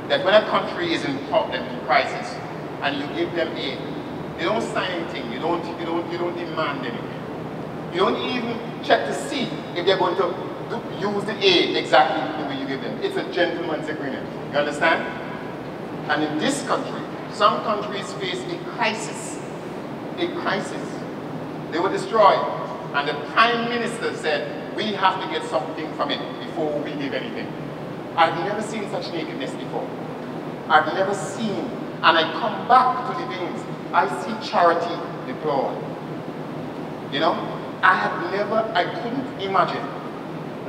that when a country is in problem, in crisis, and you give them aid, they don't sign anything, you don't, you don't, you don't demand anything. You don't even check to see if they're going to use the aid exactly the way you give them. It's a gentleman's agreement. You understand? And in this country, some countries face a crisis. A crisis. They were destroyed. And the Prime Minister said, we have to get something from it before we give anything. I've never seen such nakedness before. I've never seen, and I come back to the things. I see charity deployed. You know, I have never, I couldn't imagine,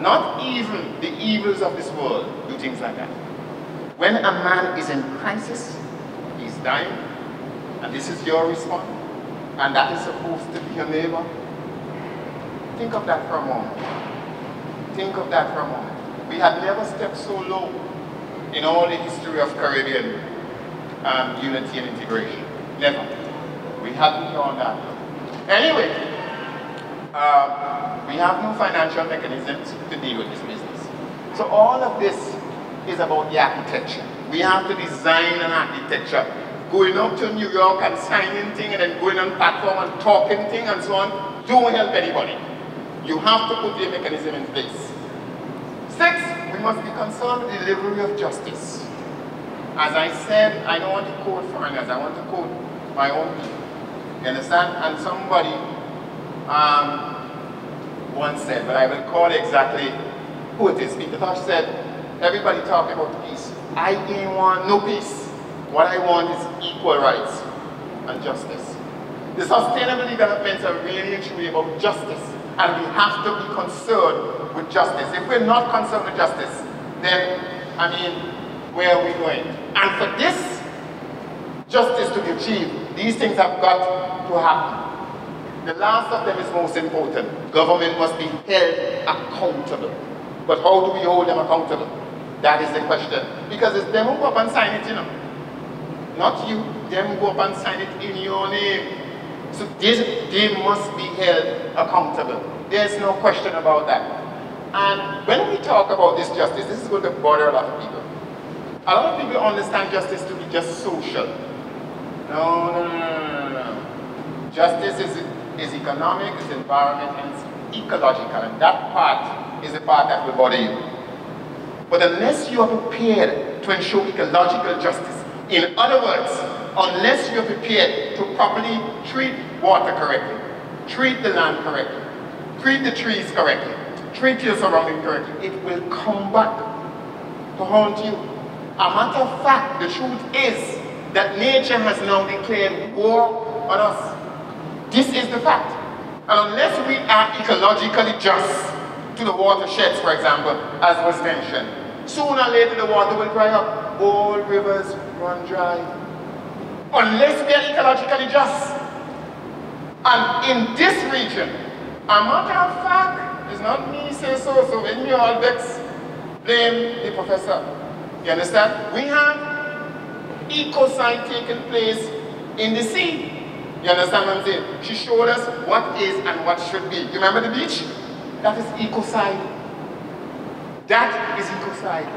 not even the evils of this world do things like that. When a man is in crisis, he's dying, and this is your response, and that is supposed to be your neighbor, think of that for a moment. Think of that for a moment. We have never stepped so low in all the history of Caribbean um, unity and integration. Never. We haven't gone that low. Anyway, uh, we have no financial mechanisms to deal with this business. So all of this is about the architecture. We have to design an architecture. Going up to New York and signing thing and then going on platform and talking thing and so on, don't help anybody. You have to put the mechanism in place. Six, we must be concerned with the delivery of justice. As I said, I don't want to quote foreigners, I want to quote my own people. You understand? And somebody um, once said, but I will call exactly who it is. Peter Tosh said, everybody talking about peace. I ain't want no peace. What I want is equal rights and justice. The sustainable developments are really and truly about justice, and we have to be concerned with justice. If we're not concerned with justice, then, I mean, where are we going? And for this justice to be achieved, these things have got to happen. The last of them is most important. Government must be held accountable. But how do we hold them accountable? That is the question. Because it's them who go up and sign it, you know. Not you. Them go up and sign it in your name. So this, they must be held accountable. There's no question about that. And when we talk about this justice, this is going to bother a lot of people. A lot of people understand justice to be just social. No, no, no, no, no, no. Justice is, is economic, it's environment, and it's ecological. And that part is the part that will bother you. But unless you are prepared to ensure ecological justice, in other words, unless you're prepared to properly treat water correctly, treat the land correctly, treat the trees correctly, treat your surrounding correctly, it will come back to haunt you. A matter of fact, the truth is that nature has now declared war on us. This is the fact. And unless we are ecologically just to the watersheds, for example, as was mentioned, sooner or later the water will dry up. All rivers run dry unless we are ecologically just. And in this region, a matter of fact, it's not me say so, so when you all vex, blame the professor. You understand? We have ecocide taking place in the sea. You understand what I'm saying? She showed us what is and what should be. You remember the beach? That is ecocide. That is ecocide.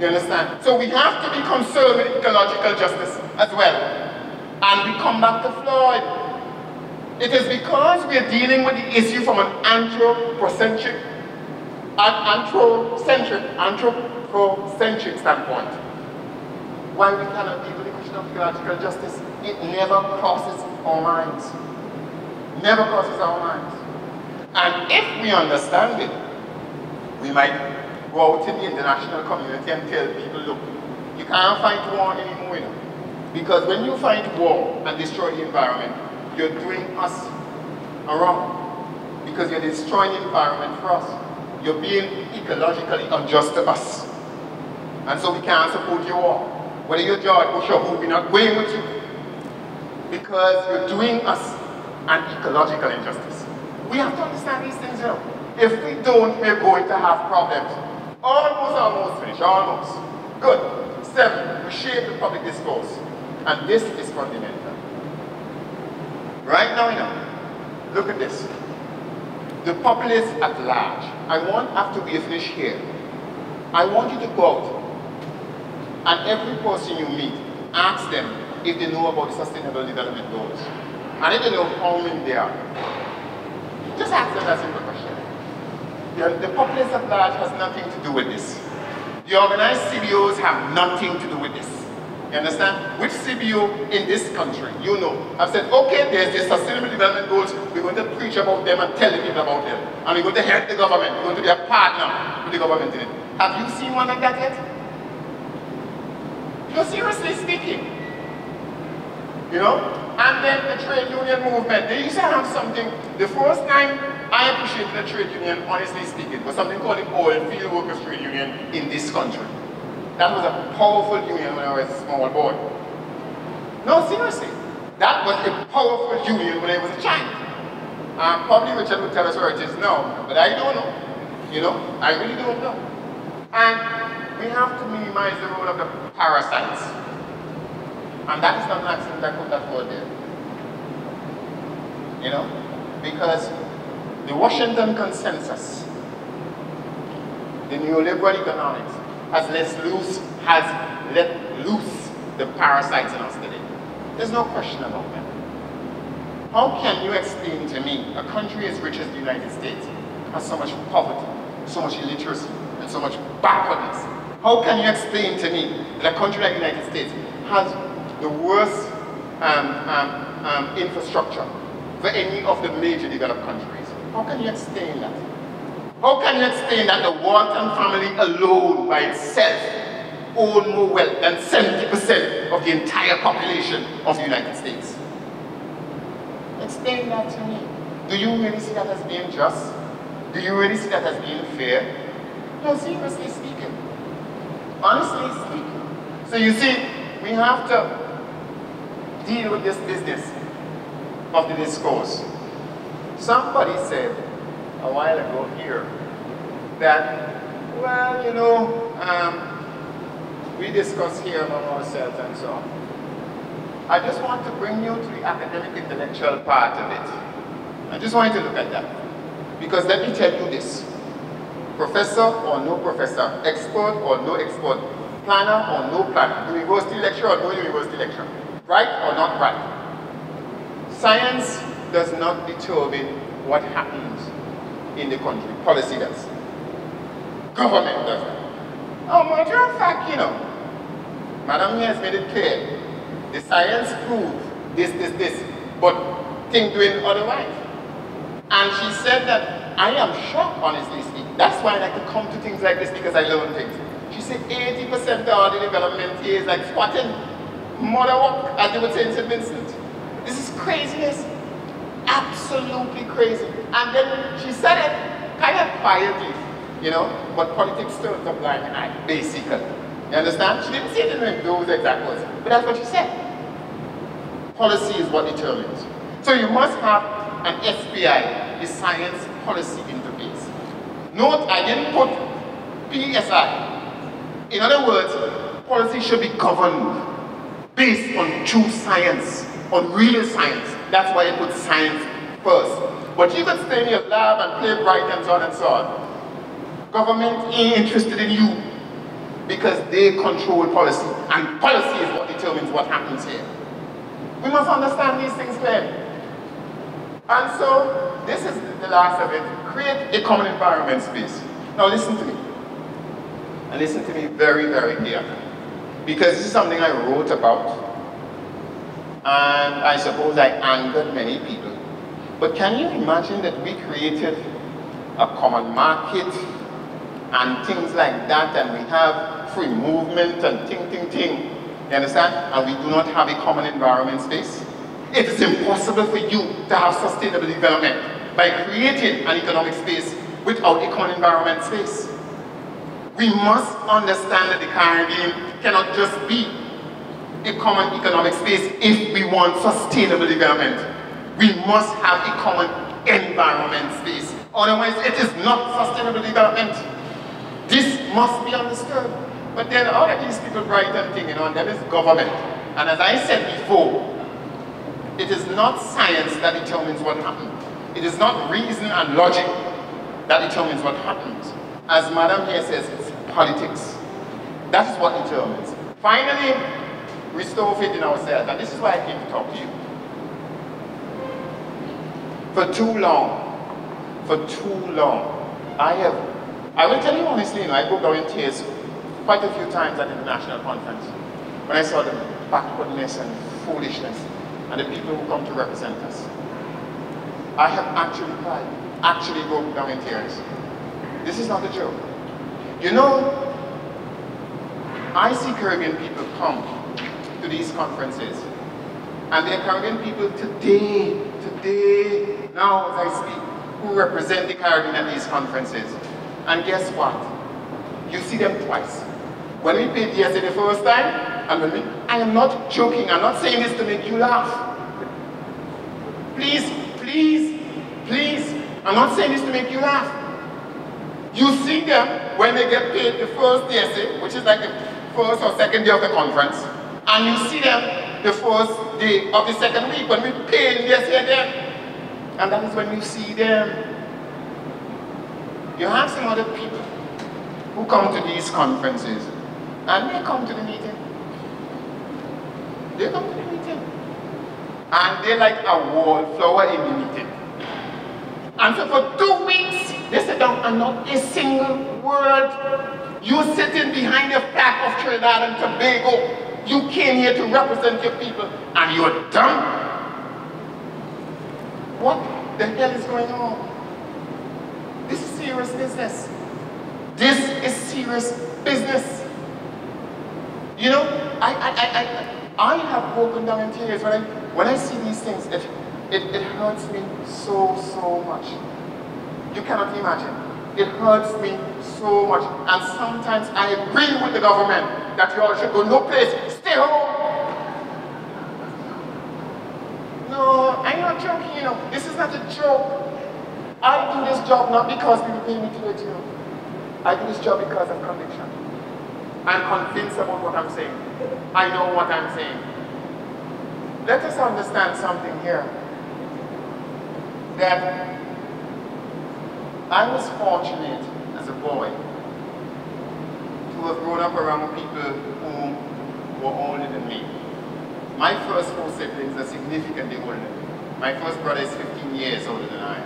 You understand? So we have to be concerned with ecological justice as well. And we come back to Floyd. It is because we are dealing with the issue from an anthropocentric, an anthrocentric, anthropocentric standpoint. Why we cannot deal with the question of ecological justice? It never crosses our minds. Never crosses our minds. And if we understand it, we might go out in the international community and tell people, look, you can't fight war anymore, you know. Because when you fight war and destroy the environment, you're doing us a wrong. Because you're destroying the environment for us. You're being ecologically unjust to us. And so we can't support your war. Whether you're George Bush or who, we're not going with you. Because you're doing us an ecological injustice. We have to understand these things, you. If we don't, we're going to have problems. Almost, almost finished, almost. Good. Seven, reshape the public discourse. And this is fundamental. Right now, you know, look at this. The populace at large, I want, after we finish here, I want you to go out and every person you meet, ask them if they know about the Sustainable Development Goals. And if they know how many there are. Just ask them that simple question. The, the populace at large has nothing to do with this. The organized CBOs have nothing to do with this. You understand? Which CBO in this country, you know, have said, okay, there's the sustainable development goals, we're going to preach about them and tell people about them. And we're going to help the government, we're going to be a partner with the government in it. Have you seen one like that yet? No, seriously speaking. You know? And then the trade union movement, they used to have something, the first time I appreciated the trade union, honestly speaking, was something called the Oil Field Workers Trade Union in this country. That was a powerful union when I was a small boy. No, seriously. That was a powerful union when I was a child. Um, probably Richard would tell us where it is now, but I don't know. You know, I really don't know. And we have to minimize the role of the parasites. And that is not an accident I put that there. You know, because the Washington Consensus, the neoliberal economics, has let loose, has let loose the parasites in us today. There's no question about that. How can you explain to me a country as rich as the United States has so much poverty, so much illiteracy, and so much backwardness? How can you explain to me that a country like the United States has the worst um, um, um, infrastructure, for any of the major developed countries. How can you explain that? How can you explain that the Walton family alone by itself own more wealth than 70% of the entire population of the United States? Explain that to me. Do you really see that as being just? Do you really see that as being fair? No, seriously speaking. Honestly speaking. So you see, we have to deal with this business of the discourse. Somebody said a while ago here that, well, you know, um, we discuss here among ourselves and so on. I just want to bring you to the academic intellectual part of it. I just want you to look at that. Because let me tell you this. Professor or no professor, expert or no expert, planner or no planner, university lecturer or no university lecturer, right or not right. Science does not determine what happens in the country. Policy does. Government does that. Oh, matter of fact, you know, Madam has made it clear. The science proves this, this, this, but thing doing otherwise. And she said that I am shocked, honestly speaking. That's why I like to come to things like this because I learn things. She said 80% of the development is like squatting, mother walk, as they would say in St. Vincent. This is craziness. Absolutely crazy. And then she said it kind of quietly, you know, but politics turns a blind eye, basically. You understand? She didn't say it in those exact words, but that's what she said. Policy is what determines. So you must have an SPI, the Science Policy Interface. Note, I didn't put PSI. In other words, policy should be governed based on true science, on real science. That's why I put science first. But you can stay in your lab and play bright and so on and so on. Government ain't interested in you because they control policy. And policy is what determines what happens here. We must understand these things clearly. And so, this is the last of it. Create a common environment space. Now listen to me. And listen to me very, very carefully. Because this is something I wrote about. And I suppose I angered many people. But can you imagine that we created a common market and things like that, and we have free movement and ting, ting, ting. You understand? And we do not have a common environment space. It is impossible for you to have sustainable development by creating an economic space without a common environment space. We must understand that the Caribbean cannot just be a common economic space if we want sustainable development. We must have a common environment space. Otherwise, it is not sustainable development. This must be understood. But then all of these people bright and know, and that is government. And as I said before, it is not science that determines what happens. It is not reason and logic that determines what happens. As Madam here says, politics. That is what determines. Finally, restore faith in ourselves. And this is why I came to talk to you. For too long, for too long, I have, I will tell you honestly, you know, I go down in tears quite a few times at the national conference when I saw the backwardness and foolishness and the people who come to represent us. I have actually cried, actually broken down in tears. This is not a joke. You know, I see Caribbean people come to these conferences and there are Caribbean people today, today, now as I speak, who represent the Caribbean at these conferences. And guess what? You see them twice. When we paid DSA the first time, and when we, I am not joking, I'm not saying this to make you laugh. Please, please, please, I'm not saying this to make you laugh. You see them when they get paid the first DSA, which is like the first or second day of the conference, and you see them the first day of the second week when we pay DSA there. And that is when you see them. You have some other people who come to these conferences and they come to the meeting. They come to the meeting. And they like a wallflower in the meeting. And so for two weeks, they sit down and not a single word. You sitting behind the flag of Trinidad and Tobago. You came here to represent your people and you're dumb. What the hell is going on? This is serious business. This is serious business. You know, I, I, I, I, I have broken down in tears when I, when I see these things. It, it, it hurts me so, so much. You cannot imagine. It hurts me so much. And sometimes I agree with the government that you all should go no place, stay home. No, I'm not joking, you know. This is not a joke. I do this job not because people pay me to do it, you know. I do this job because of conviction. I'm convinced about what I'm saying. I know what I'm saying. Let us understand something here. I was fortunate as a boy to have grown up around people who were older than me. My first four siblings are significantly older. My first brother is 15 years older than I.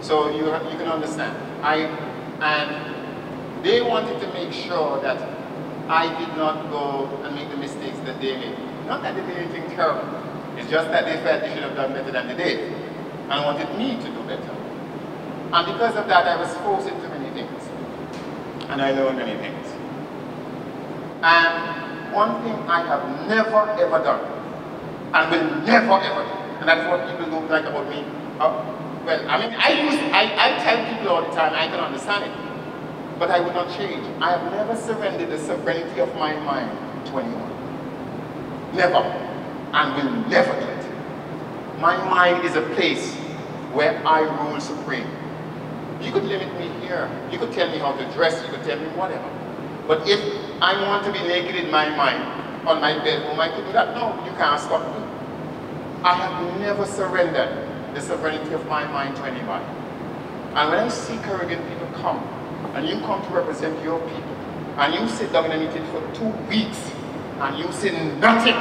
So you, you can understand. I, and they wanted to make sure that I did not go and make the mistakes that they made. Not that they did anything terrible. It's just that they felt they should have done better than they did. And wanted me to do better. And because of that, I was forced into many things. And I learned many things. And one thing I have never ever done, and will never ever do, and that's what people don't like about me. Uh, well, I mean, I use, I, I tell people all the time, I can understand it, but I will not change. I have never surrendered the sovereignty of my mind to anyone. Never. And will never do it. My mind is a place where I rule supreme. You could limit me here. You could tell me how to dress. You could tell me whatever. But if I want to be naked in my mind, on my bedroom, I could do that. No, you can't stop me. I have never surrendered the sovereignty of my mind to anybody. And when I see Caribbean people come, and you come to represent your people, and you sit down in a meeting for two weeks, and you say nothing,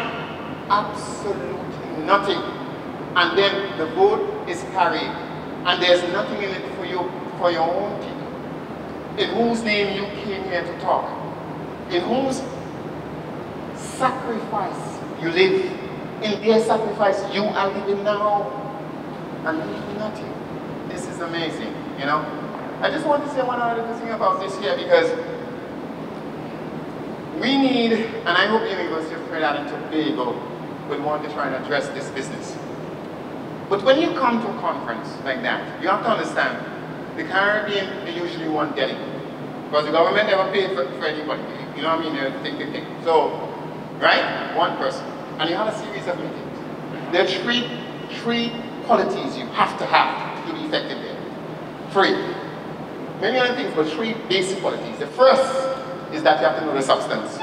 absolutely nothing, and then the vote is carried, and there's nothing in it for you for your own people, in whose name you came here to talk, in whose sacrifice you live, in their sacrifice you are living now, and you nothing. This is amazing, you know. I just want to say one other thing about this here because we need, and I hope the University of Trinidad and Tobago will want to try and address this business. But when you come to a conference like that, you have to understand the Caribbean, they usually want getting. Because the government never paid for, for anybody. You know what I mean? They think, they think. So, right? One person. And you have a series of meetings. There are three, three qualities you have to have to be effective there. Three. Many other things, but three basic qualities. The first is that you have to know the substance.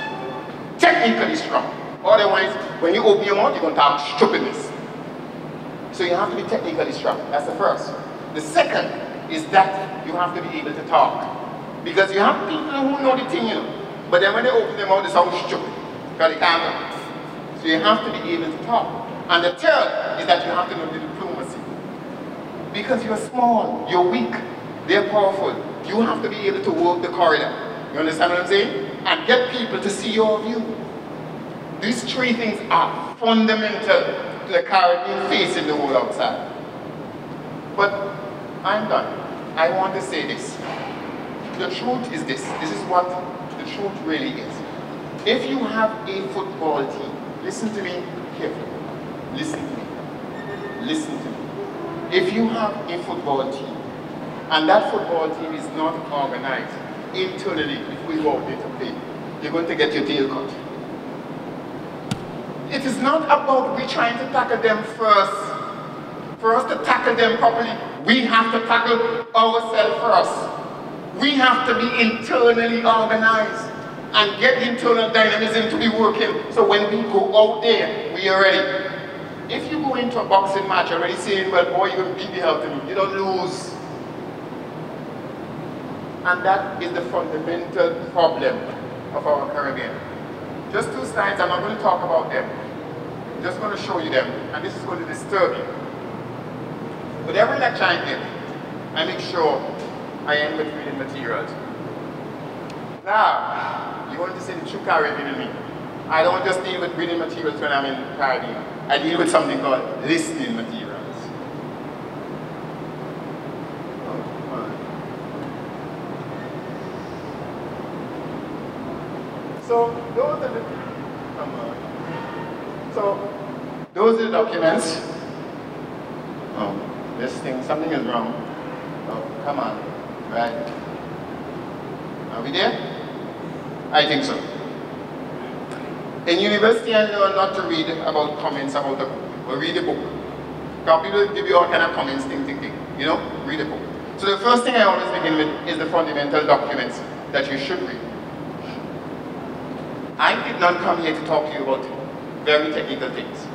Technically strong. Otherwise, when you open your mouth, you're going to talk stupidness. So you have to be technically strong. That's the first. The second is that you have to be able to talk. Because you have people who know the thing, you but then when they open their mouth, they sound stupid, because they can't. So you have to be able to talk. And the third is that you have to know the diplomacy. Because you're small, you're weak, they're powerful. You have to be able to walk the corridor. You understand what I'm saying? And get people to see your view. These three things are fundamental the Caribbean facing the world outside. But I'm done. I want to say this. The truth is this. This is what the truth really is. If you have a football team, listen to me carefully. Listen to me. Listen to me. If you have a football team, and that football team is not organized internally, if we go out there to play, you're going to get your deal cut. It is not about we trying to tackle them first. For us to tackle them properly, we have to tackle ourselves first. We have to be internally organized and get internal dynamism to be working so when we go out there, we are ready. If you go into a boxing match already saying, well, boy, you're going to beat the hell of me, you don't lose. And that is the fundamental problem of our Caribbean. Just two slides, I'm not going to talk about them. I'm just going to show you them, and this is going to disturb you. With every lecture I give, I make sure I end with reading materials. Now, you want to see the true Caribbean in me. I don't just deal with reading materials when I'm in Caribbean. I deal with something called listening materials. So those are the, um, those the documents. Oh, this thing, something is wrong. Oh, come on, right? Are we there? I think so. In university, I learned not to read about comments about the book, but read a book. Because people give you all kind of comments, thing, thing, thing. You know, read a book. So the first thing I always begin with is the fundamental documents that you should read. I did not come here to talk to you about very technical things.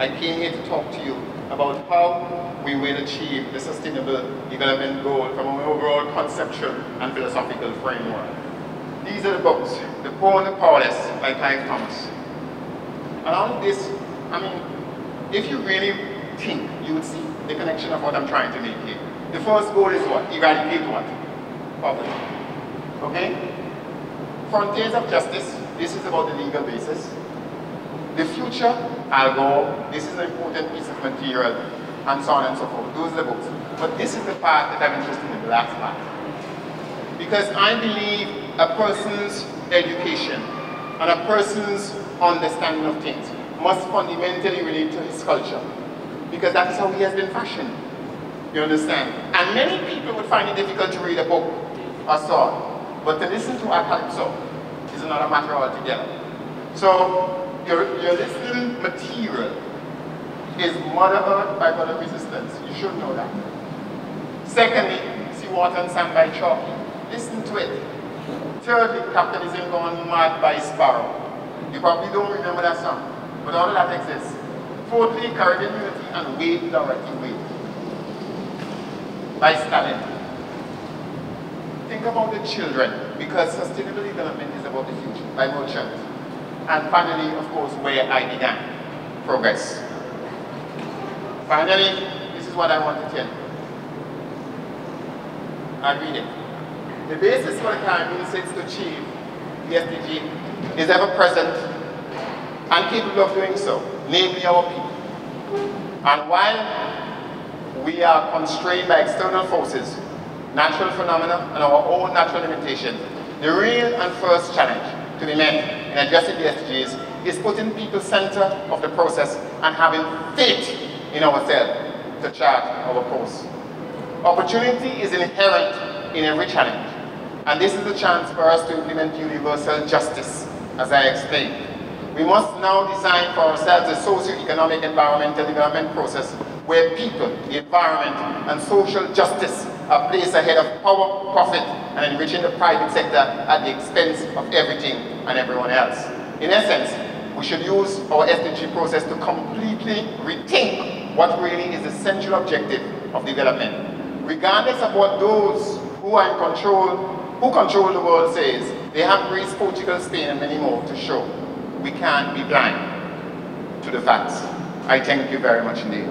I came here to talk to you about how we will achieve the sustainable development goal from an overall conceptual and philosophical framework. These are the books, The Poor and the Powerless by Clive Thomas. Of this, I mean, if you really think, you would see the connection of what I'm trying to make here. The first goal is what? Eradicate what? Poverty. Okay? Frontiers of Justice, this is about the legal basis. The future, Al Gore, this is an important piece of material, and so on and so forth. Those are the books. But this is the part that I'm interested in, the last part. Because I believe a person's education and a person's understanding of things must fundamentally relate to his culture. Because that is how he has been fashioned. You understand? And many people would find it difficult to read a book or so on. But to listen to a calypso is another matter altogether. So your, your listening material is Mother Earth by Brother Resistance. You should know that. Secondly, Sea Water and Sand by Chalkie. Listen to it. Thirdly, Capitalism Gone Mad by Sparrow. You probably don't remember that song, but all of that exists. Fourthly, Caribbean Unity and Wait Dorothy Wait by Stalin. Think about the children, because sustainable development is about the future, by Merchant. And finally, of course, where I began, progress. Finally, this is what I want to tell you. I read it. The basis for the Caribbean states to achieve the SDG is ever present and capable of doing so, namely our people. And while we are constrained by external forces, natural phenomena, and our own natural limitations, the real and first challenge to be met in addressing the SDGs is putting people center of the process and having faith in ourselves to chart our course. Opportunity is inherent in every challenge, and this is a chance for us to implement universal justice, as I explained. We must now design for ourselves a socio-economic environmental development process where people, the environment, and social justice are placed ahead of power, profit, and enriching the private sector at the expense of everything and everyone else. In essence, we should use our SDG process to completely rethink what really is the central objective of development. Regardless of what those who are in control, who control the world says, they have Greece, Portugal, Spain, and many more to show. We can't be blind to the facts. I thank you very much indeed.